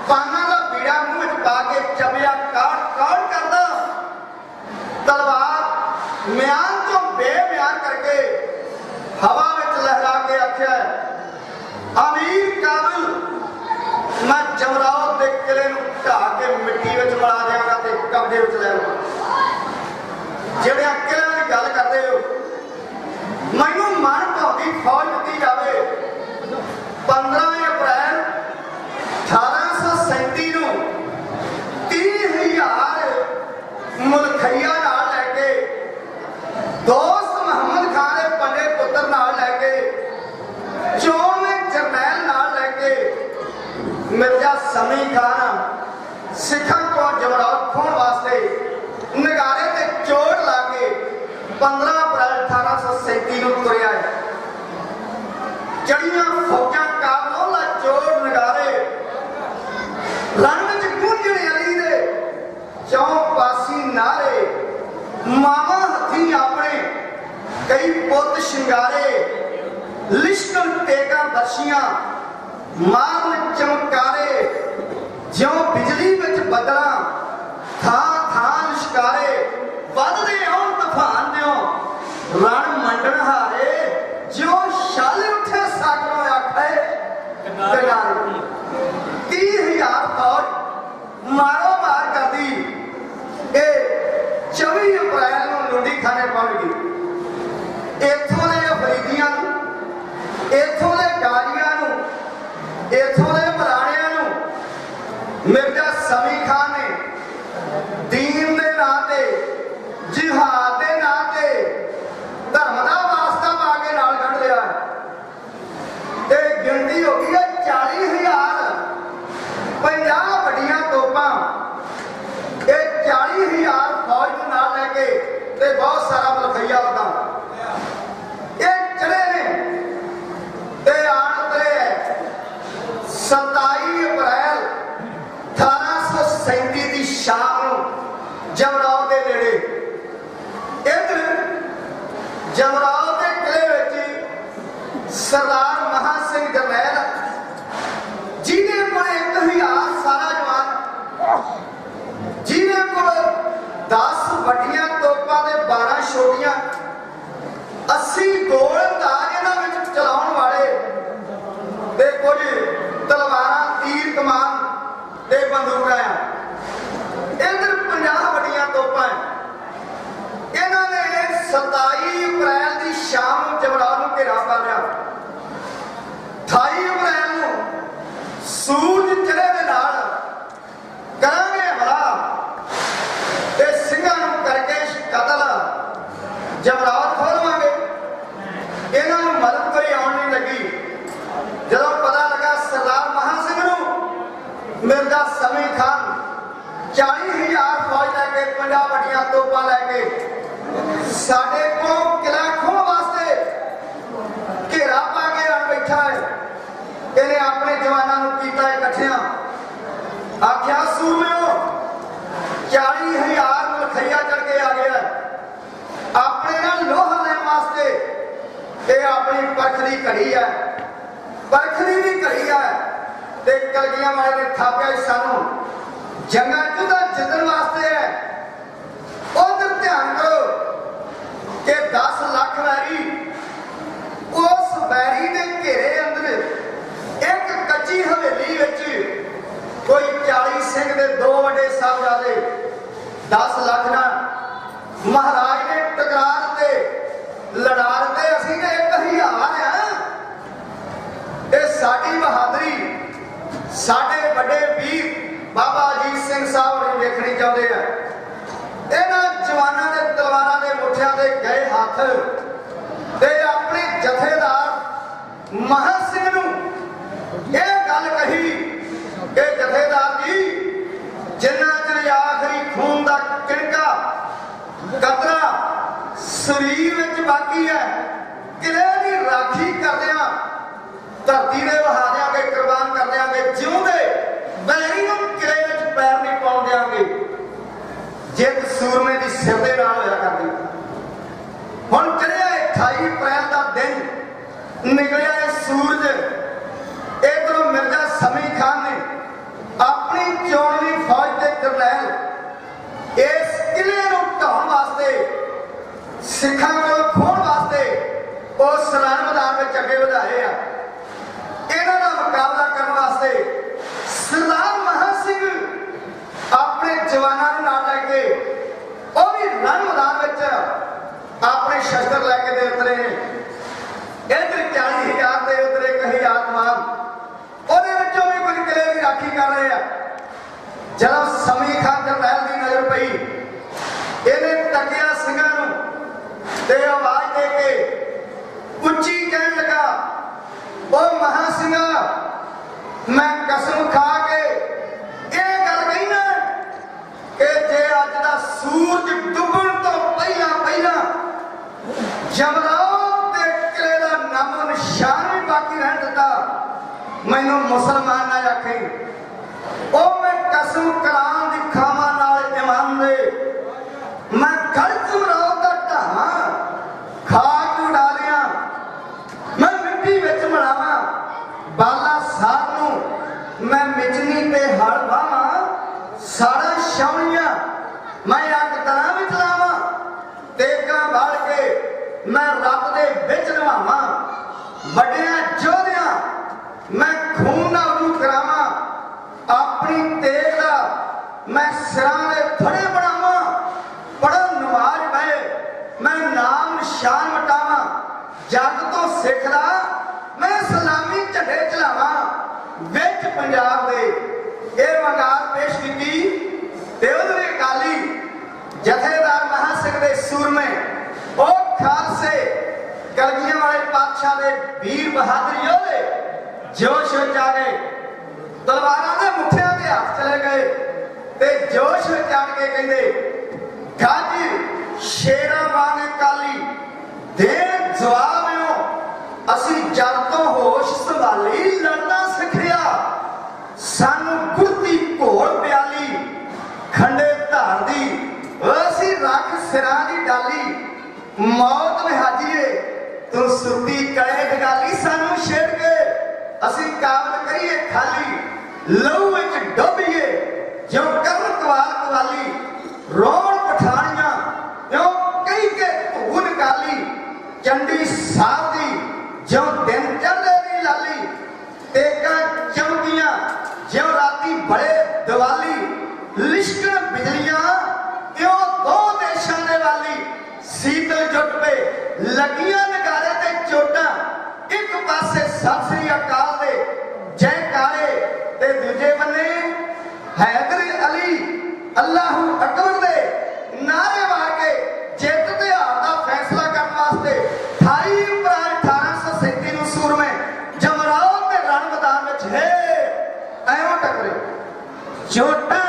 ਪਾਨਾਂ ਦਾ ਬੀੜਾ ਮੂੰਹ ਵਿੱਚ ਪਾ ਕੇ ਚਬਿਆ ਕਾੜ ਕਾੜ ਕਰਦਾ ਤਲਵਾਰ ਮਿਆਨ ਤੋਂ ਬੇਮਿਆਨ ਕਰਕੇ ਹਵਾ ਵਿੱਚ ਲਹਿਰਾ ਕੇ ਆਖਿਆ ਅਮੀਰ ਕਾਬਲ ਮੈਂ ਜਮਰਾਉ ਦੇ ਕਿਲੇ ਨੂੰ ਢਾ ਕੇ ਮਿੱਟੀ ਵਿੱਚ ਤੇ ਕਬਜ਼ੇ ਵਿੱਚ ਲੈ ਲਵਾਂ ਜਿਹੜਿਆਂ ਕਿਲਿਆਂ ਦੀ ਗੱਲ ਕਰਦੇ ਹੋ, ਮੈਨੂੰ ਮਨ ਭਾਉਂਦੀ ਫੌਜ ਦਿੱਤੀ ਜਾਵੇ। 15 ਅਪ੍ਰੈਲ 1837 ਨੂੰ 30000 ਮੁਲਖਈਆ ਨਾਲ ਲੈ ਕੇ, ਦੋਸਤ ਮੁਹੰਮਦ ਖਾਨ ਦੇ ਪੰਡੇ ਪੁੱਤਰ ਨਾਲ ਲੈ ਕੇ, ਚੋਣ ਜਰਨੈਲ ਨਾਲ ਲੈ ਕੇ ਮਿਰਜ਼ਾ ਸਮੀ ਖਾਨ ਸਿੱਖਾਂ ਕੋਲ ਜਮਰਾਵਤ ਖੋਣ ਵਾਸਤੇ ਨਗਾਰੇ ਤੇ ਚੋਟ ਲਾ ਕੇ 15 ਅਪ੍ਰੈਲ 1837 ਨੂੰ ਤੁਰਿਆ ਹੈ ਜੜੀਆਂ ਫੌਜਾਂ ਕਾਬਲੋਂ ਲਾ ਚੋੜ ਨਗਾਰੇ ਰਣ ਵਿੱਚ ਗੂੰਜਣੇ ਅਲੀ ਦੇ ਚੌਂ ਪਾਸੀ ਨਾਰੇ ਮਾਵਾ ਹੱਥੀ ਆਪਣੇ ਕਈ ਪੁੱਤ ਸ਼ਿੰਗਾਰੇ ਲਿਸ਼ਕਣ ਟੇਕਾਂ ਦਰਸ਼ੀਆਂ ਮਾਰਨ ਚਮਕਾਰੇ ਜਿਉਂ ਬਿਜਲੀ ਵਿੱਚ ਬੱਦਲਾਂ, ਥਾਂ ਥਾਂ ਲਿਸ਼ਕਾਰੇ, ਵੱਧਦੇ ਆਉਣ ਤੂਫਾਨ ਦਿਓ। ਰਣ ਮੰਡਣ ਹਾਰੇ, ਜਿਉਂ ਛਲ ਉੱਠੇ ਸਾਗਰੋਂ ਆਖੇ ਕਿਨਾਰੇ 30000 ਫੌਜ ਮਾਰੋ ਮਾਰ ਕਰਦੀ। ਇਹ 24 ਅਪ੍ਰੈਲ ਨੂੰ ਲੁੱਡੀ ਖਾਨੇ ਪਹੁੰਚ ਗਈ। ਇੱਥੋਂ ਦੇ ਅਫਰੀਦੀਆਂ ਨੂੰ ਇੱਥੋਂ ਦੇ ਗਾਜੀਆਂ ਨੂੰ ਇੱਥੋਂ ਦੇ ਮਰਾਣਿਆਂ ਨੂੰ ਮਿਰਜ਼ਾ ਸਮੀ ਖਾਨ ਨੇ ਦੀਨ ਦੇ ਨਾਂ ਤੇ ਜਿਹਾਦ ਦੇ ਨਾਂ ਤੇ ਧਰਮ ਦਾ ਵਾਸਤਾ ਪਾ ਕੇ ਨਾਲ ਕੱਢ ਲਿਆ ਤੇ ਗਿਣਤੀ ਹੋ ਗਈ ਹੈ 40000 50 ਵੱਡੀਆਂ ਤੋਪਾਂ ਇਹ 40000 ਫੌਜ ਨੂੰ ਨਾਲ ਲੈ ਕੇ ਤੇ ਬਹੁਤ ਸਾਰਾ ਮਲਖਈਆ ਉਹਦਾ ਇਹ ਚੜੇ ਨੇ ਤੇ ਆਣ ਉਤਰੇ ਹੈ 27 ਅਪ੍ਰੈਲ 1837 ਦੀ ਸ਼ਾਮ ਨੂੰ ਜਮਰਾਵ ਦੇ ਨੇੜੇ ਇੱਧਰ ਜਮਰਾਵ ਦੇ ਕਿਲੇ ਵਿੱਚ ਸਰਦਾਰ ਮਹਾ ਸਿੰਘ ਜਰਨੈਲ ਜਿਹਦੇ ਕੋਲ ਇੱਕ ਹਜ਼ਾਰ ਸਾਰਾ ਜਵਾਨ। ਜਿਹਦੇ ਕੋਲ 10 ਵੱਡੀਆਂ ਤੋਪਾਂ ਦੇ 12 ਛੋਟੀਆਂ 80 ਗੋਲਦਾਰ ਇਹਨਾਂ ਵਿੱਚ ਚਲਾਉਣ ਵਾਲੇ ਤੇ ਕੁਝ ਤਲਵਾਰਾਂ, ਤੀਰ ਕਮਾਨ ਤੇ ਬੰਦੂਕਾਂ ਆ। ਇਧਰ 50 ਵੱਡੀਆਂ ਤੋਪਾਂ ਇਹਨਾਂ ਨੇ 27 ਅਪ੍ਰੈਲ ਦੀ ਸ਼ਾਮ ਨੂੰ ਜਮਰਾਵ ਨੂੰ ਘੇਰਾ ਪਾ ਲਿਆ। ਇਹਨਾਂ ਨੂੰ ਮਦਦ ਕੋਈ ਆਉਣ ਨਹੀਂ ਲੱਗੀ। ਜਦੋਂ ਪਤਾ ਲੱਗਾ ਸਰਦਾਰ ਮਹਾ ਸਿੰਘ ਨੂੰ ਮਿਰਜ਼ਾ ਸਮੀ ਖਾਨ 40000 ਫੌਜ ਲੈ ਕੇ ਪੰਜਾ ਵੱਡੀਆਂ ਤੋਪਾਂ ਲੈ ਕੇ, ਸਾਡੇ ਕੋਲ ਕਿਲਾ ਇਹਨੇ ਆਪਣੇ ਜਵਾਨਾਂ ਨੂੰ ਕੀਤਾ ਇਕੱਠਿਆਂ। ਆਖਿਆ ਸੂਰਮਿਓ 40000 ਮਲਖਈਆ ਚੜ ਕੇ ਆ ਗਿਆ ਆਪਣੇ ਨਾਲ ਲੋਹਾ ਲੈਣ ਵਾਸਤੇ ਇਹ ਆਪਣੀ ਪਰਖ ਦੀ ਘੜੀ ਹੈ। ਪਰਖ ਦੀ ਵੀ ਘੜੀ ਹੈ। ਤੇ ਕਲਗੀਆਂ ਵਾਲੇ ਨੇ ਥਾਪਿਆ ਸੀ ਸਾਨੂੰ ਜੰਗਾਂ ਜੁਦਾ ਜਿੱਤਣ ਵਾਸਤੇ ਹੈ। ਉਧਰ ਧਿਆਨ ਕਰੋ ਕਿ 10 ਲੱਖ ਵੈਰੀ ਉਸ ਵੈਰੀ ਦੇ ਘੇਰੇ ਅੰਦਰ ਕੱਚੀ ਹਵੇਲੀ ਵਿੱਚ ਕੋਈ 40 ਸਿੰਘ ਦੇ ਦੋ ਵੱਡੇ ਸਾਹਿਬਜ਼ਾਦੇ 10 ਲੱਖ ਨਾਲ ਮਹਾਰਾਜ ਨੇ ਟਕਰਾਰ ਤੇ ਲੜਾਰ ਤੇ ਅਸੀਂ ਤੇ ਇੱਕ ਹਜ਼ਾਰ ਆ। ਇਹ ਸਾਡੀ ਬਹਾਦਰੀ, ਸਾਡੇ ਵੱਡੇ ਵੀਰ ਬਾਬਾ ਅਜੀਤ ਸਿੰਘ ਸਾਹਿਬ ਨੂੰ ਵੇਖਣੀ ਚਾਹੁੰਦੇ ਆ। ਇਹਨਾਂ ਜਵਾਨਾਂ ਦੇ ਤਲਵਾਰਾਂ ਦੇ ਮੁੱਠਿਆਂ ਦੇ ਗਏ ਹੱਥ ਤੇ ਆਪਣੇ ਜਥੇਦਾਰ ਮਹਾਂ ਸਿੰਘ ਨੂੰ ਗੱਲ ਕਹੀ ਕਿ ਜਥੇਦਾਰ ਜੀ ਜਿੰਨਾ ਚਿਰ ਆਖਰੀ ਖੂਨ ਦਾ ਕਿਣਕਾ, ਕਤਰਾ ਸਰੀਰ ਵਿੱਚ ਬਾਕੀ ਹੈ ਕਿਲੇ ਦੀ ਰਾਖੀ ਕਰਦਿਆਂ, ਧਰਤੀ ਦੇ ਵਹਾ ਦਿਆਂਗੇ ਕੁਰਬਾਨ ਕਰ ਦਿਆਂਗੇ ਜਿਉਂਦੇ ਬੈਰੀ ਨੂੰ ਕਿਲੇ ਵਿੱਚ ਪੈਰ ਨਹੀਂ ਪਾਉਣ ਦਿਆਂਗੇ? ਜਿੱਤ ਸੂਰਮੇ ਦੀ ਸਿਰ ਦੇ ਨਾਲ ਹੋਇਆ ਕਰਦੀ। ਹੁਣ ਚੜਿਆ 28 ਅਪ੍ਰੈਲ ਦਾ ਦਿਨ ਨਿਕਲਿਆ ਸੂਰਜ? ਇਧਰੋਂ ਮਿਰਜ਼ਾ ਸਮੀ ਖਾਨ ਨੇ ਆਪਣੀ ਚੋਣਵੀ ਫੌਜ ਦੇ ਜਰਨੈਲ ਇਸ ਕਿਲੇ ਨੂੰ ਢਾਉਣ ਵਾਸਤੇ, ਸਿੱਖਾਂ ਕੋਲ ਖੋਣ ਵਾਸਤੇ ਉਹ ਸਲਾਮ ਮੈਦਾਨ ਵਿੱਚ ਅੱਗੇ ਵਧਾਏ ਆ। ਇਹਨਾਂ ਦਾ ਮੁਕਾਬਲਾ ਕਰਨ ਵਾਸਤੇ ਸਰਦਾਰ ਮਹਾਂ ਸਿੰਘ ਆਪਣੇ ਜਵਾਨਾਂ ਨੂੰ ਨਾਲ ਲੈ ਕੇ, ਉਹ ਵੀ ਰਣ ਮੈਦਾਨ ਵਿੱਚ ਆਪਣੇ ਸ਼ਸਤਰ ਲੈ ਕੇ ਦੇ ਉਤਰੇ ਨੇ ਇੱਧਰ 40000 ਦੇ ਉਤਰੇ ਕਹੀ ਆਤਮਾਨ ਉਹਦੇ ਵਿੱਚੋਂ ਵੀ ਕੁਝ ਕਿਲੇ ਦੀ ਰਾਖੀ ਕਰ ਰਹੇ ਆ ਜਦੋਂ ਸਮੀ ਖਾਨ ਜਰਨੈਲ ਦੀ ਨਜ਼ਰ ਪਈ। ਇਹਨੇ ਤਕਿਆ ਸਿੰਘਾਂ ਨੂੰ ਤੇ ਆਵਾਜ਼ ਦੇ ਕੇ ਉੱਚੀ ਕਹਿਣ ਲੱਗਾ, ਉਹ ਮਹਾ ਸਿੰਘਾ, ਮੈਂ ਕਸਮ ਖਾ ਕੇ ਇਹ ਗੱਲ ਕਹੀ ਨਾ ਕਿ ਜੇ ਅੱਜ ਦਾ ਸੂਰਜ ਡੁੱਬਣ ਤੋਂ ਪਹਿਲਾਂ ਪਹਿਲਾਂ ਜਮਰਾਓ ਤੇ ਕਿਲੇ ਦਾ ਨਾਮੋ ਨਿਸ਼ਾਨ ਵੀ ਬਾਕੀ ਰਹਿਣ ਦਿੱਤਾ, ਮੈਨੂੰ ਮੁਸਲਮਾਨ ਨਾ ਆਖੇ ਕਸਮ ਕਰਾਂ ਦੀ ਖਾਵਾਂ ਨਾਲ ਇਮਾਨ ਦੇ ਮੈਂ ਗਲ ਜਮਰਾਓ ਦਾ ਢਾਹਾਂ ਖਾਕ ਉਡਾ ਲਿਆ ਮੈਂ ਮਿੱਟੀ ਵਿੱਚ ਮਿਲਾਵਾਂ ਬਾਲਾ ਸਾਰ ਨੂੰ ਮੈਂ ਮਿਚਨੀ ਤੇ ਹਲ ਬਾਵਾਂ ਸਾੜਾ ਸ਼ੌਣੀਆਂ ਮੈਂ ਅੱਗ ਤਰਾਂ ਵਿੱਚ ਲਾਵਾਂ, ਤੇਗਾ ਬਾਲ ਕੇ ਮੈਂ ਰੱਬ ਦੇ ਵਿੱਚ ਨਵਾਵਾਂ, ਵੱਡਿਆਂ ਜੋਧਿਆਂ ਮੈਂ ਖੂਨ ਨਾਲ ਉਹਨੂੰ ਕਰਾਵਾਂ ਆਪਣੀ ਤੇਗ ਦਾ ਮੈਂ ਸਿਰਾਂ ਦੇ ਫੜੇ ਬਣਾਵਾਂ ਪੜਨ ਨਵਾਜ਼ ਬਏ ਮੈਂ ਨਾਮ ਨਿਸ਼ਾਨ ਮਟਾਵਾਂ ਜੱਗ ਤੋਂ ਸਿੱਖਦਾ, ਮੈਂ ਸਲਾਮੀ ਝੰਡੇ ਚਲਾਵਾਂ। ਵਿੱਚ ਪੰਜਾਬ ਦੇ ਇਹ ਵੰਗਾਰ ਪੇਸ਼ ਕੀਤੀ ਤੇ ਕਾਲੀ ਜਥੇਦਾਰ ਮਹਾਂ ਸਿੰਘ ਦੇ ਸੂਰਮੇ। ਉਹ ਖਾਲਸੇ ਕਲਗੀਆਂ ਵਾਲੇ ਪਾਤਸ਼ਾਹ ਦੇ ਵੀਰ ਬਹਾਦਰ ਯੋਧੇ ਜੋਸ਼ ਵਿੱਚ ਆ ਗਏ। ਤਲਵਾਰਾਂ ਦੇ ਮੁੱਠਿਆਂ ਦੇ ਹੱਥ ਚਲੇ ਗਏ ਤੇ ਜੋਸ਼ ਵਿੱਚ ਆਣ ਕੇ ਕਹਿੰਦੇ ਗੱਜ ਸ਼ੇਰਾਂ ਵਾਂਗ ਕਾਲੀ ਦੇ ਜਵਾਬਿਓ ਅਸੀਂ ਜਦ ਤੋਂ ਹੋਸ਼ ਸੰਭਾਲੀ, ਲੜਨਾ ਸਿੱਖਿਆ। ਸਾਨੂੰ ਕੁਰਤੀ ਘੋੜ ਪਿਆਲੀ, ਖੰਡੇ ਧਾਰ ਦੀ ਅਸੀਂ ਰੱਖ ਸਿਰਾਂ ਦੀ ਡਾਲੀ। ਮੌਤ ਵਿਹਾਜੀਏ ਤੂੰ ਸੁੱਤੀ ਕਲੇ ਗਾਲੀ ਸਾਨੂੰ ਛੇੜ ਕੇ। ਅਸੀਂ ਕਾਬਲ ਕਰੀਏ ਖਾਲੀ। ਲਹੂ ਵਿੱਚ ਡੁੱਬੀਏ ਜੋ ਕਰਨ ਕਵਾਲ ਕਵਾਲੀ ਰੋਣ ਪਠਾਣੀਆਂ ਜੋ ਕਈ ਕੇ ਧੂਨ ਕਾਲੀ, ਚੰਡੀ ਸਾਹਿਬ ਦੀ ਜੋ ਦਿਨ ਚੜ੍ਹਦੇ ਦੀ ਲਾਲੀ ਤੇਗਾ ਚਮਕੀਆਂ ਜਿਉ ਰਾਤੀ ਬੜੇ ਦੀਵਾਲੀ, ਲਿਸ਼ਕਣ ਬਿਜਲੀਆਂ ਕਿਉਂ ਦੋ ਦੇਸ਼ਾਂ ਦੇ ਵਾਲੀ, ਸੀਤਲ ਜੁੱਟ ਪੇ ਲੱਗੀਆਂ ਨਗਾਰੇ ਤੇ ਚੋਟਾਂ, ਇੱਕ ਪਾਸੇ ਸਤਿ ਸ੍ਰੀ ਅਕਾਲ ਦੇ ਜੈਕਾਰੇ ਤੇ ਦੂਜੇ ਬੰਨੇ ਹੈਦਰ ਅਲੀ ਅੱਲਾਹੂ ਅਕਬਰ ਦੇ ਨਾਰੇ ਮਾਰ ਕੇ ਜਿੱਤ ਤੇ ਹਾਰ ਦਾ ਫੈਸਲਾ ਕਰਨ ਵਾਸਤੇ 28 ਅਪ੍ਰੈਲ 1837 ਨੂੰ ਸੂਰਮੇ ਜਮਰਾਓ ਤੇ ਰਣ ਮੈਦਾਨ ਵਿੱਚ ਹੈ। ਐਵੇਂ ਟਕਰੇ। ਚੋਟਾਂ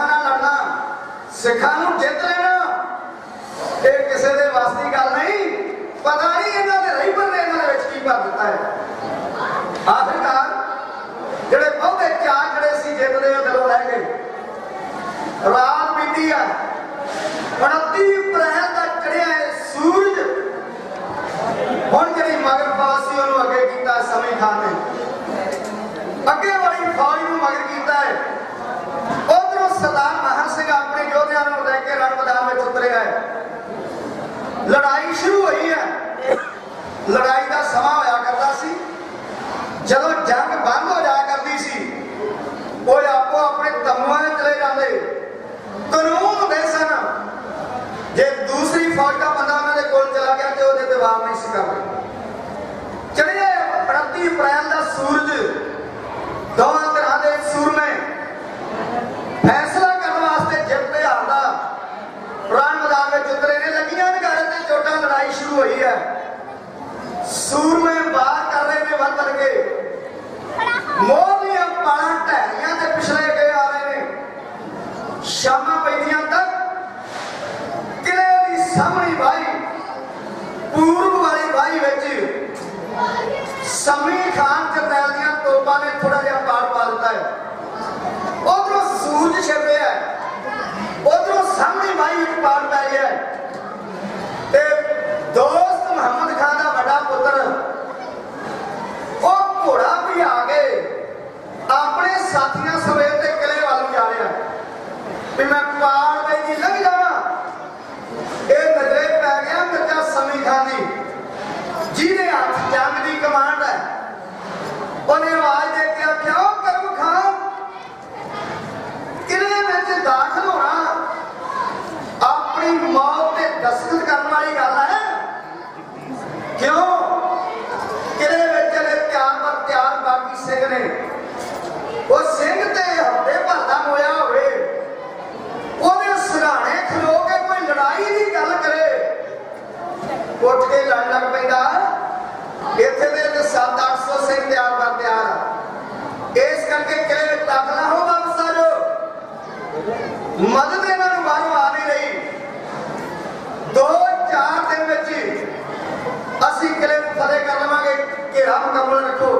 ਸਿੱਖਾਂ ਨਾਲ ਲੜਨਾ ਸਿੱਖਾਂ ਨੂੰ ਜਿੱਤ ਲੈਣਾ। ਇਹ ਕਿਸੇ ਦੇ ਵੱਸ ਦੀ ਗੱਲ ਨਹੀਂ। ਪਤਾ ਨਹੀਂ ਇਹਨਾਂ ਦੇ ਰਹਿਬਰ ਨੇ ਇਹਨਾਂ ਵਿੱਚ ਕੀ ਕਰ ਦਿੱਤਾ ਹੈ। ਆਖਿਰਕਾਰ ਜਿਹੜੇ ਬਹੁਤੇ ਚਾਰ ਜਿਹੜੇ ਸੀ ਜਿੱਤਦੇ ਉਹ ਦਿਲੋਂ ਲੈ ਗਏ। ਰਾਤ ਬੀਤੀ ਆ। 29 ਅਪ੍ਰੈਲ ਦਾ ਚੜਿਆ ਹੈ ਸੂਰਜ। ਹੁਣ ਜਿਹੜੀ ਮਗਰ ਪਾਸ ਸੀ, ਉਹਨੂੰ ਅੱਗੇ ਕੀਤਾ ਸਮੇਂ ਖਾਨ ਨੇ ਅੱਗੇ ਵਾਲੀ ਫੌਜ ਨੂੰ ਮਗਰ ਕੀਤਾ ਹੈ ਉਧਰੋਂ ਸਰਦਾਰ ਮਹਾਂ ਸਿੰਘ ਆਪਣੇ ਯੋਧਿਆਂ ਨੂੰ ਲੈ ਕੇ ਰਣ ਮੈਦਾਨ ਲੜਾਈ ਸ਼ੁਰੂ ਹੋਈ ਹੈ। ਲੜਾਈ ਦਾ ਸਮਾਂ ਹੋਇਆ ਕਰਦਾ ਸੀ। ਜਦੋਂ ਜੰਗ ਬੰਦ ਹੋ ਜਾਇਆ ਕਰਦੀ ਸੀ, ਉਹ ਆਪੋ ਆਪਣੇ ਤੰਬੂਆਂ ਵਿੱਚ ਚਲੇ ਜਾਂਦੇ। ਕਾਨੂੰਨ ਹੁੰਦੇ ਸਨ। ਜੇ ਦੂਸਰੀ ਫੌਜ ਦਾ ਬੰਦਾ ਉਹਨਾਂ ਦੇ ਕੋਲ ਚਲਾ ਗਿਆ ਤੇ ਉਹਦੇ ਤੇ ਵਾਰ ਨਹੀਂ ਸੀ ਕਰਦੇ ਚਲੇ 29 ਅਪ੍ਰੈਲ ਦਾ ਸੂਰਜ। ਦੋਵਾਂ ਤਰ੍ਹਾਂ ਦੇ ਸੂਰਮੇ ਫੈਸਲਾ ਕਰਨ ਵਾਸਤੇ ਜਿੱਤ ਤੇ ਹਾਰ ਦਾ ਰਣ ਮੈਦਾਨ ਵਿੱਚ ਉਤਰੇ ਨੇ ਲੱਗੀਆਂ ਨਗਾਰੇ ਤੇ, ਚੋਟਾਂ ਲੜਾਈ ਸ਼ੁਰੂ ਹੋਈ ਹੈ। ਸੂਰਮੇ ਬਾਹਰ ਕਰ ਰਹੇ ਨੇ ਵੱਧ ਵੱਧ ਕੇ। ਮੋਹ ਪਾਲਾਂ ਢਹਿਰੀਆਂ ਤੇ ਪਿਛਲੇ ਗਏ ਆ ਰਹੇ ਨੇ। ਸ਼ਾਮਾਂ ਪੈਂਦੀਆਂ ਤੱਕ ਕਿਲੇ ਦੀ ਸਾਹਮਣੀ ਬਾਈ, ਪੂਰਬ ਵਾਲੀ ਬਾਈ ਵਿੱਚ ਸਮੀ ਖਾਨ ਜਰਨੈਲ ਦੀਆਂ ਤੋਪਾਂ ਨੇ ਥੋੜਾ ਜਿਹਾ ਪਾੜ ਪਾ ਦਿੱਤਾ ਹੈ। ਉਧਰੋਂ ਸੂਰਜ ਛਿਪਿਆ ਹੈ। ਉਧਰੋਂ ਸਾਹਮਣੇ ਬਾਈ ਵਿੱਚ ਪਾੜ ਪੈ ਗਿਆ ਤੇ ਦੋਸਤ ਮੁਹੰਮਦ ਖਾਨ ਦਾ ਵੱਡਾ ਪੁੱਤਰ, ਉਹ ਘੋੜਾ ਵੀ ਆ ਕੇ ਆਪਣੇ ਸਾਥੀਆਂ ਸਵੇਰ ਤੇ ਕਿਲੇ ਵੱਲ ਜਾ ਰਿਹਾ ਵੀ ਮੈਂ ਪਾੜ ਬਾਈ ਦੀ ਲੰਘ ਜਾਵਾਂ। ਇਹ ਨਜ਼ਰੇ ਪੈ ਗਿਆ ਮਿਰਜ਼ਾ ਸਮੀ ਖਾਨ ਦੀ ਜਿਹਦੇ ਹੱਥ ਜੰਗ ਦੀ ਕਮਾਂਡ ਹੈ ਉਹਨੇ ਆਵਾਜ਼ ਦੇ ਕੇ ਆਖਿਆ "ਓ ਕਰਮ ਖਾਨ ਕਿਲੇ ਵਿੱਚ ਦਾਖਲ ਹੋਣਾ ਆਪਣੀ ਮੌਤ ਤੇ ਦਸਤਖਤ ਕਰਨ ਵਾਲੀ ਗੱਲ ਹੈ ਕਿਉਂ ਕਿਲੇ ਵਿੱਚ ਚਲੇ ਤਿਆਰ ਪਰ ਤਿਆਰ ਬਾਕੀ ਸਿੰਘ ਨੇ ਉਹ ਸਿੰਘ ਤੇ ਹੱਥੇ ਭਰਦਾ ਹੋਇਆ ਹੋਵੇ ਉਹਦੇ ਸਰਾਣੇ ਖਲੋ ਕੇ ਕੋਈ ਲੜਾਈ ਦੀ ਗੱਲ ਕਰੇ ਉੱਠ ਕੇ ਲੜ ਲੱਗ ਪੈਂਦਾ ਇੱਥੇ ਦੇ ਤੇ 7-800 ਸਿੰਘ ਤਿਆਰ ਕਰ ਤਿਆਰ ਆ। ਇਸ ਕਰਕੇ ਕਿਲੇ ਵਿੱਚ ਦਾਖਲਾ ਹੋ ਵਾਪਸ ਮਦਦ ਇਹਨਾਂ ਨੂੰ ਬਾਹਰੋਂ ਆ ਨਹੀਂ ਰਹੀ। ਦੋ ਚਾਰ ਦਿਨ ਵਿੱਚ ਅਸੀਂ ਕਿਲੇ ਨੂੰ ਫਤਿਹ ਕਰ ਲਵਾਂਗੇ। ਘੇਰਾ ਮੁਕੰਮਲ ਰੱਖੋ।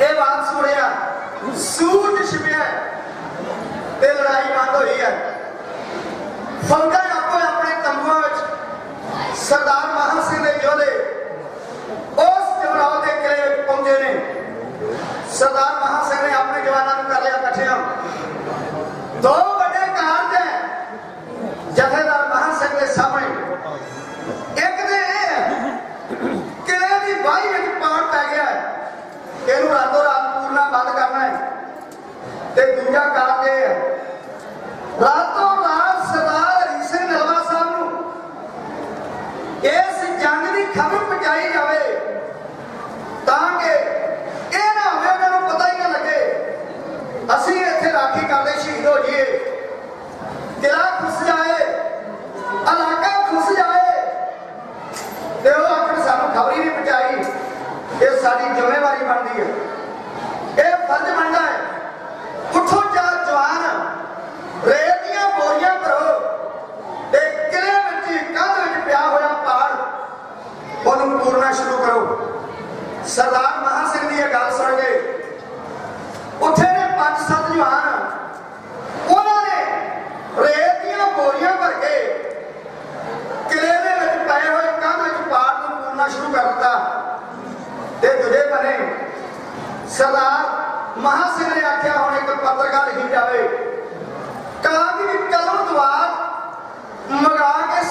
ਇਹ ਬਾਤ ਸੁਣਿਆ, ਸੂਰਜ ਛਿਪਿਆ ਤੇ ਲੜਾਈ ਬੰਦ ਹੋਈ ਹੈ। ਫੌਜਾਂ ਆਪੋ ਆਪਣੇ ਤੰਬੂਆਂ ਵਿੱਚ ਸਰਦਾਰ ਮਹਾਂ ਸਿੰਘ ਦੇ ਯੋਧੇ ਉਸ ਜਮਰਾਓ ਦੇ ਕਿਲੇ ਵਿੱਚ ਪਹੁੰਚੇ ਨੇ ਸਰਦਾਰ ਮਹਾਂ ਸਿੰਘ ਨੇ ਆਪਣੇ ਜਵਾਨਾਂ ਨੂੰ ਕਰ ਲਿਆ ਇਕੱਠਿਆਂ। ਦੋ ਵੱਡੇ ਕਾਰਜ ਹੈ। ਜਥੇਦਾਰ ਕਿਲਾ ਖੁੱਸ ਜਾਏ, ਇਲਾਕਾ ਖੁੱਸ ਜਾਏ। ਤੇ ਉਹ ਆਖਰ ਸਾਨੂੰ ਖਬਰੀ ਨਹੀਂ ਪਹੁੰਚਾਈ। ਇਹ ਸਾਡੀ ਜ਼ਿੰਮੇਵਾਰੀ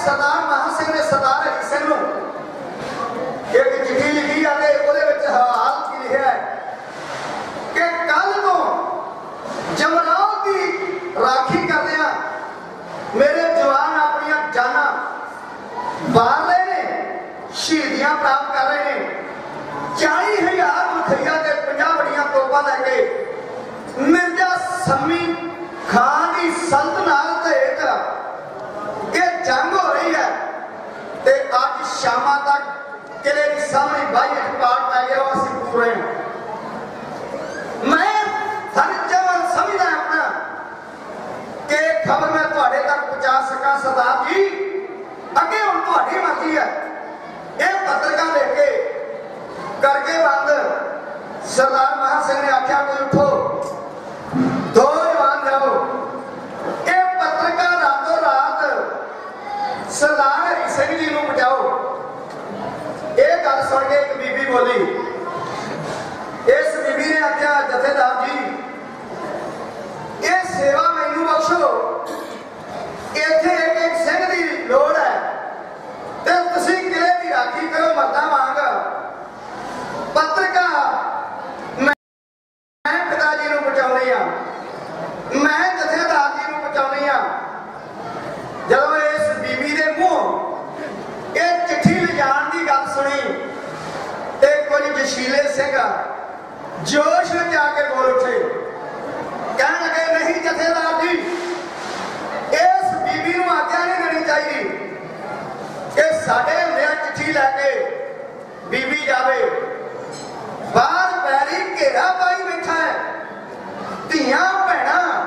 ਸਰਦਾਰ ਮਹਾ ਸਿੰਘ ਨੇ ਸਰਦਾਰ ਹਰੀ ਸਿੰਘ ਨੂੰ ਇੱਕ ਚਿੱਠੀ ਲਿਖੀ ਆ ਤੇ ਉਹਦੇ ਵਿੱਚ ਹਾਲ ਕੀ ਲਿਖਿਆ ਹੈ ਕਿ ਕੱਲ ਤੋਂ ਜਮਰਾਵ ਦੀ ਰਾਖੀ ਕਰਦਿਆਂ ਮੇਰੇ ਜਵਾਨ ਆਪਣੀਆਂ ਜਾਨਾਂ ਵਾਰ ਰਹੇ ਨੇ ਸ਼ਹੀਦੀਆਂ ਪ੍ਰਾਪਤ ਕਰ ਰਹੇ ਨੇ 40000 ਮੁਖਈਆ ਤੇ 50 ਬੜੀਆਂ ਤੋਪਾਂ ਲੈ ਕੇ ਮਿਰਜ਼ਾ ਸੰਮੀ ਖਾਨ ਦੀ ਸੰਤ ਨਾਲ ਤੇ ਇੱਕ ਇਹ ਜੰਗ ਹੋ ਰਹੀ ਹੈ ਤੇ ਅੱਜ ਸ਼ਾਮਾਂ ਤੱਕ ਕਿਲੇ ਦੀ ਸਾਹਮਣੇ ਬਾਈ ਇੱਕ ਪਾਟ ਪੈ ਗਿਆ ਮੈਂ ਸਰਜਵਨ ਸਮਝਦਾ ਆਪਣਾ ਕਿ ਖਬਰ ਮੈਂ ਤੁਹਾਡੇ ਤੱਕ ਪਹੁੰਚਾ ਸਕਾਂ ਸਰਦਾਰ ਜੀ ਅੱਗੇ ਹੁਣ ਤੁਹਾਡੀ ਮਰਜ਼ੀ ਹੈ ਇਹ ਪੱਤਰਕਾਰ ਲੈ ਕੇ ਕਰਕੇ ਬੰਦ ਸਰਦਾਰ ਮਹਾ ਸਿੰਘ ਨੇ ਆਖਿਆ ਕੋਈ ਉਠੋ ਦੋ ਜਵਾਨ ਜਾਓ ਇਹ ਪੱਤਰਕਾਰ ਰਾਤੋਂ ਰਾਤ ਸਰਦਾਰ ਹਰੀ ਸਿੰਘ ਜੀ ਨੂੰ ਬਚਾਓ ਇਹ ਗੱਲ ਸੁਣ ਕੇ ਇੱਕ ਬੋਲੀ। ਇਸ ਬੀਬੀ ਨੇ ਆਖਿਆ ਜਥੇਦਾਰ ਜੀ, ਇਹ ਸੇਵਾ ਮੈਨੂੰ ਬਖਸ਼ੋ। ਇੱਥੇ ਇੱਕ ਇੱਕ ਸਿੰਘ ਦੀ ਲੋੜ ਹੈ। ਤੇ ਤੁਸੀਂ ਕਿਲੇ ਦੀ ਰਾਖੀ ਕਰੋ ਮਰਦਾ ਵਾਂਗ ਪੱਤਰਕਾਰ ਮੈਂ ਮੈਂ ਪਿਤਾ ਜੀ ਨੂੰ ਬਚਾਉਣੀ ਆ ਮੈਂ ਜਥੇਦਾਰ ਜੀ ਨੂੰ ਬਚਾਉਣੀ ਆ ਜਦੋਂ ਇਸ ਬੀਬੀ ਦੇ ਮੂੰਹ ਇਹ ਚਿੱਠੀ ਲਿਜਾਣ ਦੀ ਗੱਲ ਸੁਣੀ ਤੇ ਸਿੰਘ ਜੋਸ਼ ਵਿੱਚ ਆ ਕੇ ਬੋਲ ਉੱਠੇ। ਕਹਿਣ ਲੱਗੇ, ਨਹੀਂ, ਜਥੇਦਾਰ ਜੀ, ਇਸ ਬੀਬੀ ਨੂੰ ਆਗਿਆ ਨਹੀਂ ਦੇਣੀ ਚਾਹੀਦੀ। ਕਿ ਸਾਡੇ ਹੁੰਦਿਆਂ ਚਿੱਠੀ ਲੈ ਕੇ ਬੀਬੀ ਜਾਵੇ। ਬਾਹਰ ਪੈਰੀ ਘੇਰਾ ਪਾਈ ਬੈਠਾ ਹੈ। ਧੀਆਂ, ਭੈਣਾਂ,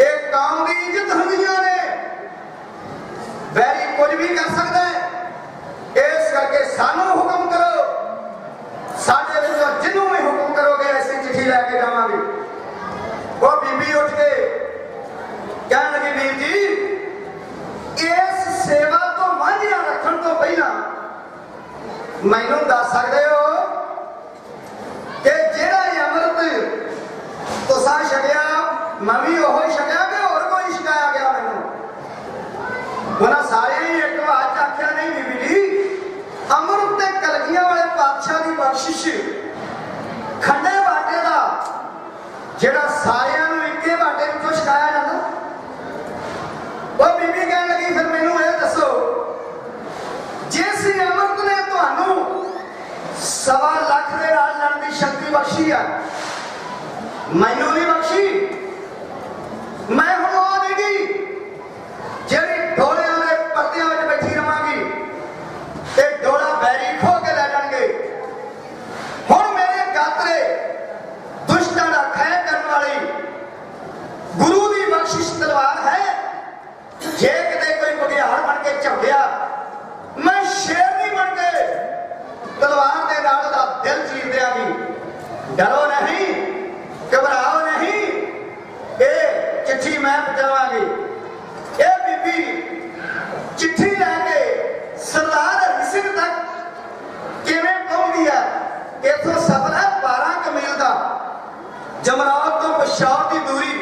ਇਹ ਕੌਮ ਦੀ ਇੱਜ਼ਤ ਹੁੰਦੀਆਂ ਨੇ। ਵੈਰੀ ਕੁਝ ਵੀ ਕਰ ਸਕਦਾ ਹੈ। ਇਸ ਕਰਕੇ ਸਾਨੂੰ ਹੁਕਮ ਕਰੋ ਸਾਡੇ ਵਿੱਚੋਂ ਜਿਹਨੂੰ ਵੀ ਹੁਕਮ ਕਰੋਗੇ ਅਸੀਂ ਲੈ ਕੇ ਜਾਵਾਂਗੇ। ਉਹ ਬੀਬੀ ਉੱਠ ਕੇ ਕਹਿਣ ਲੱਗੀ, ਵੀਰ ਜੀ, ਇਸ ਸੇਵਾ ਤੋਂ ਵਾਂਝਿਆ ਰੱਖਣ ਤੋਂ ਪਹਿਲਾਂ ਮੈਨੂੰ ਦੱਸ ਸਕਦੇ ਹੋ ਕਿ ਜਿਹੜਾ ਇਹ ਅੰਮ੍ਰਿਤ ਤੁਸਾਂ ਛਕਿਆ, ਮੈਂ ਵੀ ਉਹ ਛਕਿਆ ਕਿ ਹੋਰ ਕੋਈ ਛਕਾਇਆ ਗਿਆ ਮੈਨੂੰ? ਉਹਨਾਂ ਸਾਰਿਆਂ ਹੀ ਇੱਕ ਵਾਰ ਆਖਿਆ, ਨਹੀਂ ਬੀਬੀ ਜੀ, ਅੰਮ੍ਰਿਤ ਤੇ ਕਲਗੀਆਂ ਵਾਲੇ ਪਾਤਸ਼ਾਹ ਦੀ ਬਖਸ਼ਿਸ਼ ਖੰਡੇ ਬਾਟੇ ਦਾ, ਜਿਹੜਾ ਸਾਰਿਆਂ ਨੂੰ ਇੱਕੇ ਬਾਟੇ ਵਿੱਚੋਂ ਛਕਾਇਆ ਜਾਂਦਾ। ਉਹ ਬੀਬੀ ਕਹਿਣ ਲੱਗੀ, ਫਿਰ ਮੈਨੂੰ ਇਹ ਦੱਸੋ ਜਿਸ ਅੰਮ੍ਰਿਤ ਨੇ ਤੁਹਾਨੂੰ ਸਵਾ ਲੱਖ ਦੇ ਨਾਲ ਲੜਨ ਦੀ ਸ਼ਕਤੀ ਬਖਸ਼ੀ ਆ, ਮੈਨੂੰ ਨਹੀਂ ਬਖਸ਼ੀ। ਮੈਂ ਹੁਣ ਉਹ ਦੇਗੀ ਜਿਹੜੀ ਡੋਲਿਆਂ ਦੇ ਪਰਦਿਆਂ ਵਿੱਚ ਬੈਠੀ ਰਵਾਂਗੀ ਤੇ ਡੋਲਾ ਬੈਰੀ ਖੋ ਕੇ ਲੈ ਜਾਣਗੇ ਹੁਣ ਮੇਰੇ ਗਾਤਰੇ ਦੁਸ਼ਟਾਂ ਦਾ ਖੈ ਕਰਨ ਵਾਲੀ ਗੁਰੂ ਦੀ ਬਖਸ਼ਿਸ਼ ਤਲਵਾਰ ਹੈ। ਜੇ ਕਿਤੇ ਕੋਈ ਬੁਢਿਆੜ ਬਣ ਕੇ ਝੰਡਿਆ ਮੈਂ ਸ਼ੇਰ ਨਹੀਂ ਬਣ ਕੇ ਤਲਵਾਰ ਦੇ ਨਾਲ ਦਾ ਦਿਲ ਚੀਰ ਦਿਆਂਗੀ ਡਰੋ ਨਹੀਂ, ਘਬਰਾਓ ਨਹੀਂ। ਇਹ ਚਿੱਠੀ ਮੈਂ ਪਹੁੰਚਾਵਾਂਗੀ। ਇਹ ਬੀਬੀ ਚਿੱਠੀ ਲੈ ਕੇ ਸਰਦਾਰ ਸਿੰਘ ਤੱਕ ਕਿਵੇਂ ਪਹੁੰਚਦੀ ਹੈ ਇਥੋਂ ਸਫ਼ਰ ਹੈ 12 ਕਮੀਲ ਦਾ। ਜਮਰਾਵਤ ਤੋਂ ਪਸ਼ਾਵਰ ਦੀ ਦੂਰੀ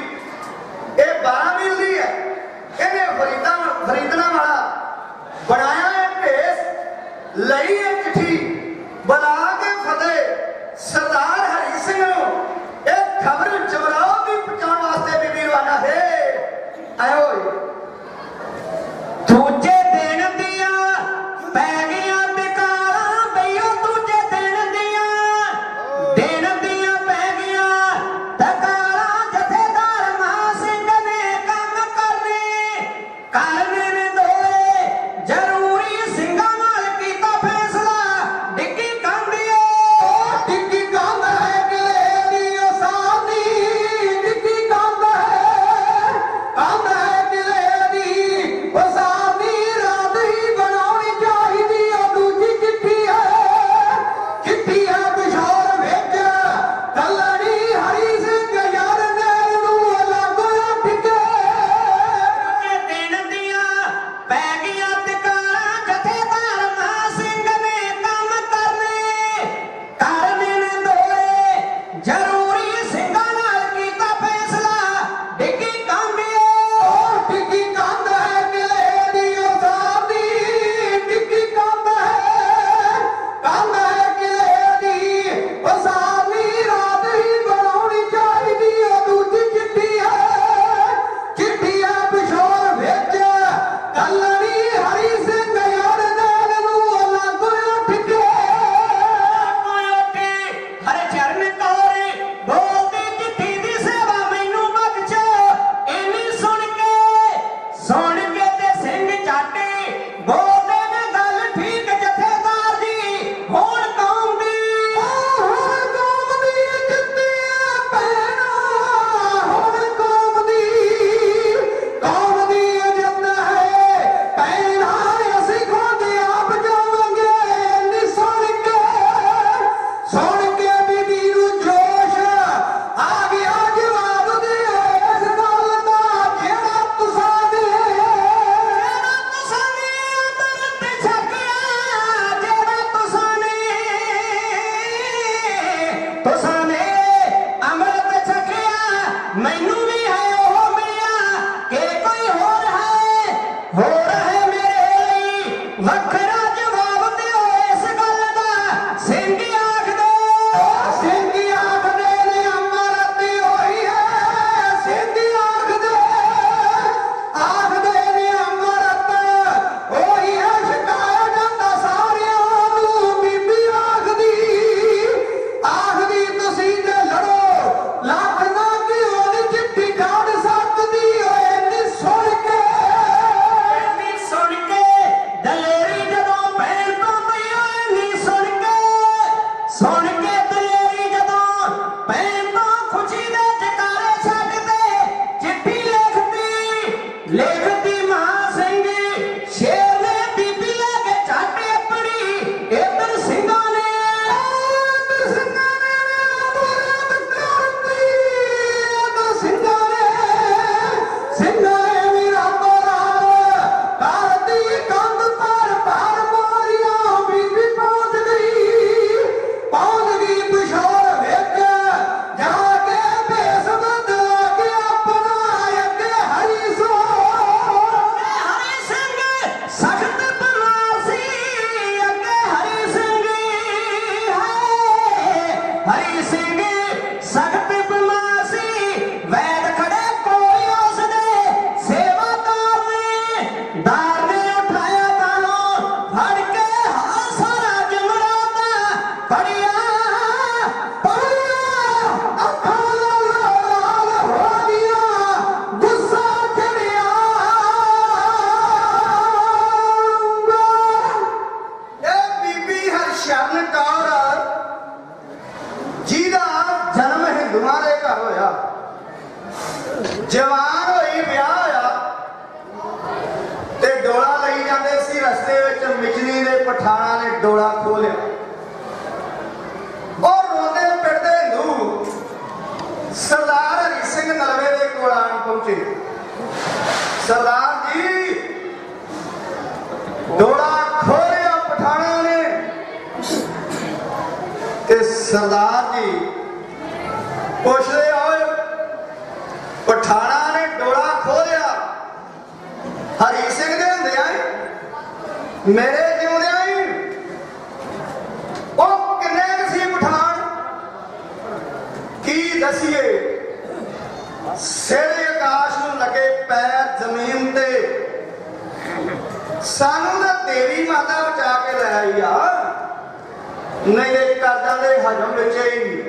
ਨਹੀਂ ਇਹ ਕਰਦਾਂ ਦੇ ਹਜਮ ਵਿੱਚ ਹੀ।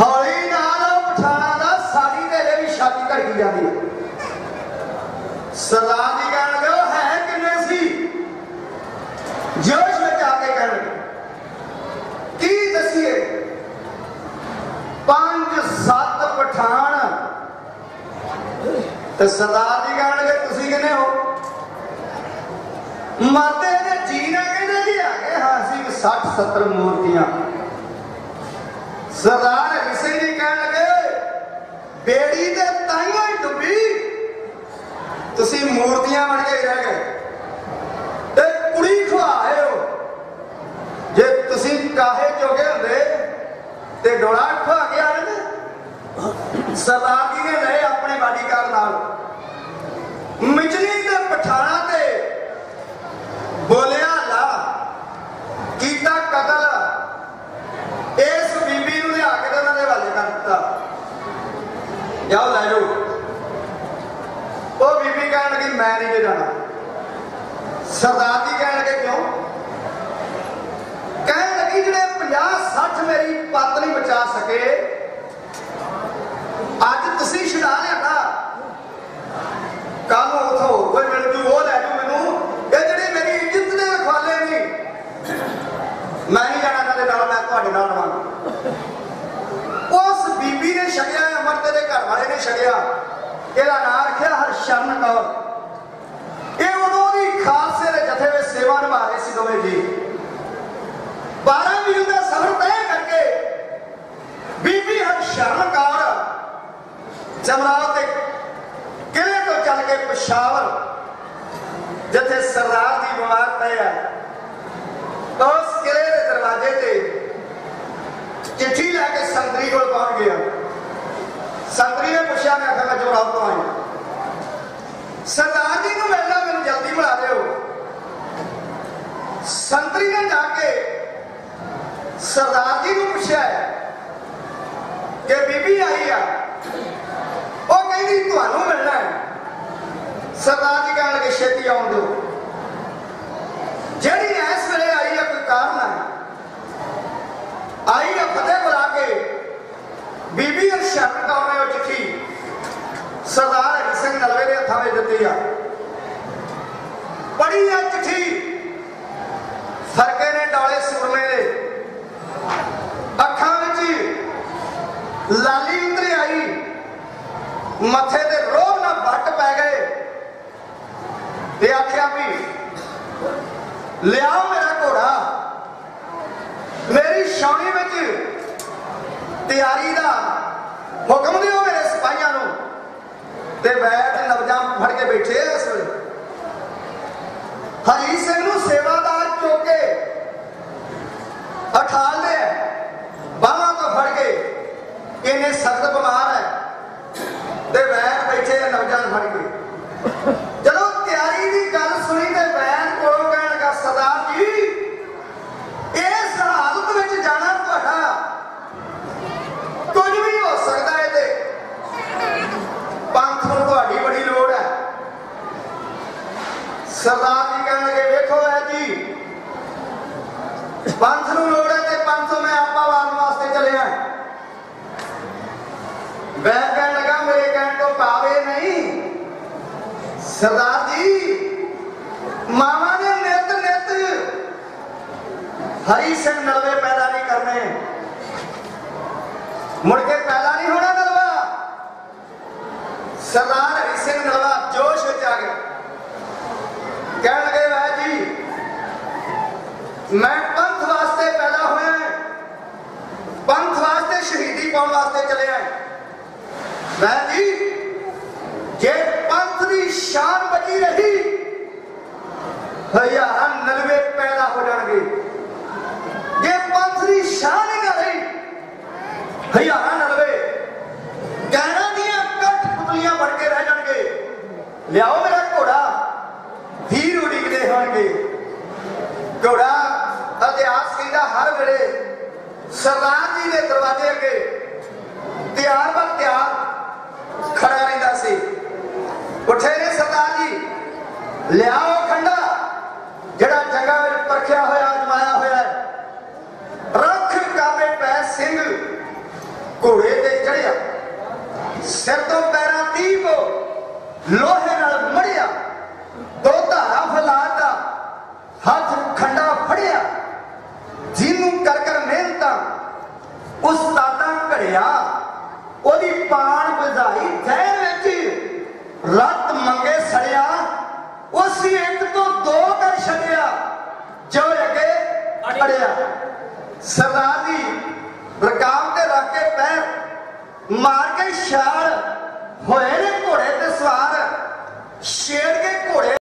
ਹੌਲੀ ਨਾਲ ਪਠਾਣਾ ਦਾ ਸਾਡੀ ਤੇਰੇ ਵੀ ਛਾਤੀ ਧੜਕੀ ਜਾਂਦੀ ਸਰਦਾਰ ਜੀ ਕਹਿਣ ਉਹ ਹੈ ਕਿੰਨੇ ਸੀ? ਜੋਸ਼ ਵਿੱਚ ਆ ਕੇ ਕਹਿਣ ਕੀ ਦਸੀਏ? ਪੰਜ, ਸੱਤ ਪਠਾਨ। ਤੇ ਸਰਦਾਰ ਜੀ ਕਹਿਣਗੇ ਤੁਸੀਂ ਕਿੰਨੇ ਹੋ? ਮਰਦੇ ਨੇ ਜੀ ਨਾ ਕਹਿੰਦੇ ਜੀ ਆ ਗਏ ਹਾਂ ਅਸੀਂ 60 70 ਮੂਰਤੀਆਂ। ਸਰਦਾਰ ਹਰੀ ਸਿੰਘ ਕਹਿਣ ਲੱਗੇ, ਬੇੜੀ ਤੇ ਤਾਈਆਂ ਹੀ ਡੁੱਬੀ। ਤੁਸੀਂ ਮੂਰਤੀਆਂ ਬਣ ਕੇ ਰਹਿ ਗਏ। ਤੇ ਕੁੜੀ ਖਵਾਏ ਹੋ। ਜੇ ਤੁਸੀਂ ਕਾਹੇ ਜੋਗੇ ਹੁੰਦੇ ਤੇ ਡੋਲਾ ਖਵਾ ਕੇ ਆ ਜਾਂਦੇ। ਸਰਦਾਰ ਜੀ ਨੇ ਲਏ ਆਪਣੇ ਬਾਡੀਕਾਰ ਨਾਲ। ਮਿਚਲੀ ਦੇ ਪਠਾਣਾ ਤੇ ਬੋਲਿਆ, ਲਾ, ਕੀਤਾ ਕਤਲ। ਇਸ ਬੀਬੀ ਨੂੰ ਲਿਆ ਕੇ ਤੇ ਉਹਨਾਂ ਦੇ ਹਵਾਲੇ ਕਰ ਦਿੱਤਾ। ਜਾਓ, ਲੈ ਜਾਓ। ਉਹ ਬੀਬੀ ਕਹਿਣ ਲੱਗੀ, ਮੈਂ ਨਹੀਂ ਜੇ ਜਾਣਾ। ਸਰਦਾਰ ਜੀ ਕਹਿਣ ਲੱਗੇ, ਕਿਉਂ? ਕਹਿਣ ਲੱਗੀ, ਜਿਹੜੇ 50 60 ਮੇਰੀ ਪੱਤ ਨਹੀਂ ਬਚਾ ਸਕੇ, ਅੱਜ ਤੁਸੀਂ ਛੁਡਾ ਲਿਆਂਦਾ ਕੱਲ ਨੂੰ ਉਥੋਂ ਹੋਰ ਕੋਈ ਮਿਲ ਜੂ ਉਹ ਲੈ ਜੂ ਮੈਨੂੰ ਇਹ ਜਿਹੜੇ ਮੇਰੀ ਇੱਜ਼ਤ ਦੇ ਰਖਵਾਲੇ ਨਹੀਂ ਮੈਂ ਨਹੀਂ ਨਾਲ ਮੈਂ ਤੁਹਾਡੇ ਨਾਲ ਰਵਾਂਗਾ। ਉਸ ਬੀਬੀ ਨੇ ਛਕਿਆ, ਅਮਰਤ ਦੇ ਘਰ ਵਾਲੇ ਨੇ ਛਕਿਆ। ਇਹਦਾ ਨਾਂ ਰੱਖਿਆ ਹਰਸ਼ਰਨ ਕੌਰ। ਇਹ ਉਦੋਂ ਦੀ ਖਾਲਸੇ ਦੇ ਜਥੇ ਵਿੱਚ ਸੇਵਾ ਨਿਭਾ ਰਹੇ ਸੀ ਦੋਵੇਂ ਜੀ। 12 ਮੀਲ ਦਾ ਸਫ਼ਰ ਤੈਅ ਕਰਕੇ ਬੀਬੀ ਹਰਸ਼ਰਨ ਕੌਰ ਜਮਰਾਵ ਦੇ ਕਿਲੇ ਤੋਂ ਚੱਲ ਕੇ ਪਸ਼ਾਵਰ ਜਿੱਥੇ ਸਰਦਾਰ ਦੀ ਬਿਮਾਰ ਪਏ ਆ ਉਸ ਕਿਲੇ ਦੇ ਦਰਵਾਜ਼ੇ ਤੇ ਚਿੱਠੀ ਲੈ ਕੇ ਸੰਤਰੀ ਕੋਲ ਪਹੁੰਚ ਗਿਆ। ਸੰਤਰੀ ਨੇ ਪੁੱਛਿਆ, ਮੈਂ ਆਖਿਆ ਮੈਂ ਜਮਰਾਵ ਤੋਂ ਆਇਆ। ਸਰਦਾਰ ਜੀ ਨੂੰ ਮਿਲਣਾ ਮੈਨੂੰ ਜਲਦੀ ਮਿਲਾ ਦਿਓ ਸੰਤਰੀ ਨੇ ਜਾ ਕੇ ਸਰਦਾਰ ਜੀ ਨੂੰ ਪੁੱਛਿਆ ਕਿ ਬੀਬੀ ਆਈ ਆ। ਉਹ ਕਹਿੰਦੀ, ਤੁਹਾਨੂੰ ਮਿਲਣਾ ਹੈ। ਸਰਦਾਰ ਜੀ ਕਹਿਣ ਲੱਗੇ, ਛੇਤੀ ਆਉਣ ਦਿਓ। ਜਿਹੜੀ ਇਸ ਵੇਲੇ ਆਈ ਆ, ਕੋਈ ਕਾਰਨ ਹੈ ਆਈ ਆ ਫਤਿਹ। ਬੀਬੀ ਅਰਸ਼ਦ ਕੌਰ ਨੇ ਉਹ ਚਿੱਠੀ ਸਰਦਾਰ ਹਰੀ ਸਿੰਘ ਨਲਵੇ ਦੇ ਹੱਥਾਂ ਵਿੱਚ ਦਿੱਤੀ ਆ। ਪੜੀ ਆ ਚਿੱਠੀ। ਫਰਕੇ ਨੇ ਡੋਲੇ ਸੁਰਮੇ ਦੇ। ਅੱਖਾਂ ਵਿੱਚ ਲਾਲੀ ਉਤਰੀ ਆਈ। ਮੱਥੇ ਤੇ ਰੋਹ ਨਾਲ ਵੱਟ ਪੈ ਗਏ। ਤੇ ਆਖਿਆ ਵੀ, ਲਿਆਓ ਮੇਰਾ ਘੋੜਾ। ਮੇਰੀ ਛਾਉਣੀ ਵਿੱਚ ਤਿਆਰੀ ਦਾ ਹੁਕਮ ਦਿਓ ਮੇਰੇ ਸਿਪਾਹੀਆਂ ਨੂੰ। ਤੇ ਬੈਠ ਨਵਜਾਂ ਫੜ ਕੇ ਬੈਠੇ ਇਸ ਵੇਲੇ। ਹਰੀ ਸਿੰਘ ਨੂੰ ਸੇਵਾਦਾਰ ਚੁੱਕ ਅਠਾਲ ਦੇ ਬਾਹਾਂ ਤੋਂ ਫੜ ਕੇ ਇਹਨੇ ਸਖਤ ਬਿਮਾਰ ਹੈ ਤੇ ਵੈਨ ਬੈਠੇ ਆ ਫੜ ਕੇ। ਜਦੋਂ ਤਿਆਰੀ ਦੀ ਗੱਲ ਸੁਣੀ ਤੇ ਵੈਨ ਕੋਲੋਂ ਕਹਿਣ ਲੱਗਾ, ਸਰਦਾਰ ਜੀ, ਇਸ ਹਾਲਤ ਵਿੱਚ ਜਾਣਾ ਤੁਹਾਡਾ ਕੁਝ ਵੀ ਹੋ ਸਕਦਾ ਹੈ ਤੇ ਪੰਥ ਨੂੰ ਤੁਹਾਡੀ ਬੜੀ ਲੋੜ ਹੈ। ਸਰਦਾਰ ਜੀ ਕਹਿਣ ਲੱਗੇ ਵੇਖੋ ਐ ਜੀ। ਪੰਥ ਨੂੰ ਲੋੜ ਹੈ ਤੇ ਪੰਥ ਤੋਂ ਮੈਂ ਆਪਾ ਵਾਰਨ ਵਾਸਤੇ ਚੱਲਿਆ ਮੈਂ ਕਹਿਣ ਲੱਗਾ, ਮੇਰੇ ਕਹਿਣ ਤੋਂ ਪਾਵੇ ਨਹੀਂ। ਸਰਦਾਰ ਜੀ, ਮਾਵਾ ਨੇ ਨਿਤ ਨਿਤ ਹਰੀ ਸਿੰਘ ਨਲਵੇ ਪੈਦਾ ਨਹੀਂ ਕਰਨੇ। ਮੁੜ ਕੇ ਪੈਦਾ ਨਹੀਂ ਹੋਣਾ ਨਲਵਾ ਸਰਦਾਰ ਹਰੀ ਸਿੰਘ ਨਲਵਾ ਜੋਸ਼ ਵਿੱਚ ਆ ਗਿਆ ਕਹਿਣ ਲੱਗੇ ਵਾਹ ਜੀ ਮੈਂ ਪੰਥ ਵਾਸਤੇ ਪੈਦਾ ਹੋਇਆ ਹਾਂ। ਪੰਥ ਵਾਸਤੇ ਸ਼ਹੀਦੀ ਪਾਉਣ ਵਾਸਤੇ ਚੱਲਿਆ ਹਾਂ। ਮੈਂ ਜੀ ਜੇ ਪੰਥ ਦੀ ਸ਼ਾਨ ਬਚੀ ਰਹੀ ਹਜ਼ਾਰਾਂ ਨਲਵੇ ਪੈਦਾ ਹੋ ਜਾਣਗੇ ਜੇ ਪੰਥ ਦੀ ਸ਼ਾਨ ਹੀ ਨਾ ਰਹੀ ਹਜ਼ਾਰਾਂ ਨਲਵੇ ਗੈਰਾਂ ਲਿਆਓ ਮੇਰਾ ਘੋੜਾ। ਵੀਰ ਉਡੀਕਦੇ ਹੋਣਗੇ। ਘੋੜਾ ਇਤਿਹਾਸ ਕਹਿੰਦਾ ਹਰ ਵੇਲੇ ਸਰਦਾਰ ਜੀ ਦੇ ਦਰਵਾਜ਼ੇ ਅੱਗੇ ਤਿਆਰ ਬਰ ਤਿਆਰ ਖੜਾ ਰਹਿੰਦਾ ਸੀ। ਉੱਠੇ ਨੇ ਸਰਦਾਰ ਜੀ, ਲਿਆਓ ਖੰਡਾ, ਜਿਹੜਾ ਜੰਗਾਂ ਵਿੱਚ ਪਰਖਿਆ ਹੋਇਆ, ਅਜਮਾਇਆ ਹੋਇਆ ਹੈ। ਰੱਖ ਕਾਬੇ ਪੈ ਸਿੰਘ, ਘੋੜੇ ਤੇ ਚੜਿਆ ਸਿਰ ਤੋਂ ਪੈਰਾਂ ਤੀਕ ਲੋਹੇ ਨਾਲ ਮੜਿਆ ਦੋ ਧਾਰਾ ਫਲਾਤਾ ਹੱਥ ਖੰਡਾ ਫੜਿਆ। ਜਿਹਨੂੰ ਕਰ ਕਰ ਮਿਹਨਤਾਂ ਉਸਤਾਦਾਂ ਘੜਿਆ, ਉਹਦੀ ਪਾਣ ਬੁਝਾਈ ਜ਼ਹਿਰ ਵਿੱਚ। ਰੱਤ ਮੰਗੇ ਸੜਿਆ, ਉਸੇ ਇੱਕ ਤੋਂ ਦੋ ਕਰ ਛੱਡਿਆ, ਜੋ ਅੱਗੇ ਅੜਿਆ। ਸਰਦਾਰ ਜੀ ਰਕਾਮ ਤੇ ਰੱਖ ਕੇ ਪੈਰ ਮਾਰ ਕੇ ਛਾਲ ਹੋਏ ਨੇ ਘੋੜੇ ਤੇ ਸਵਾਰ। ਛੇੜ ਕੇ ਘੋੜੇ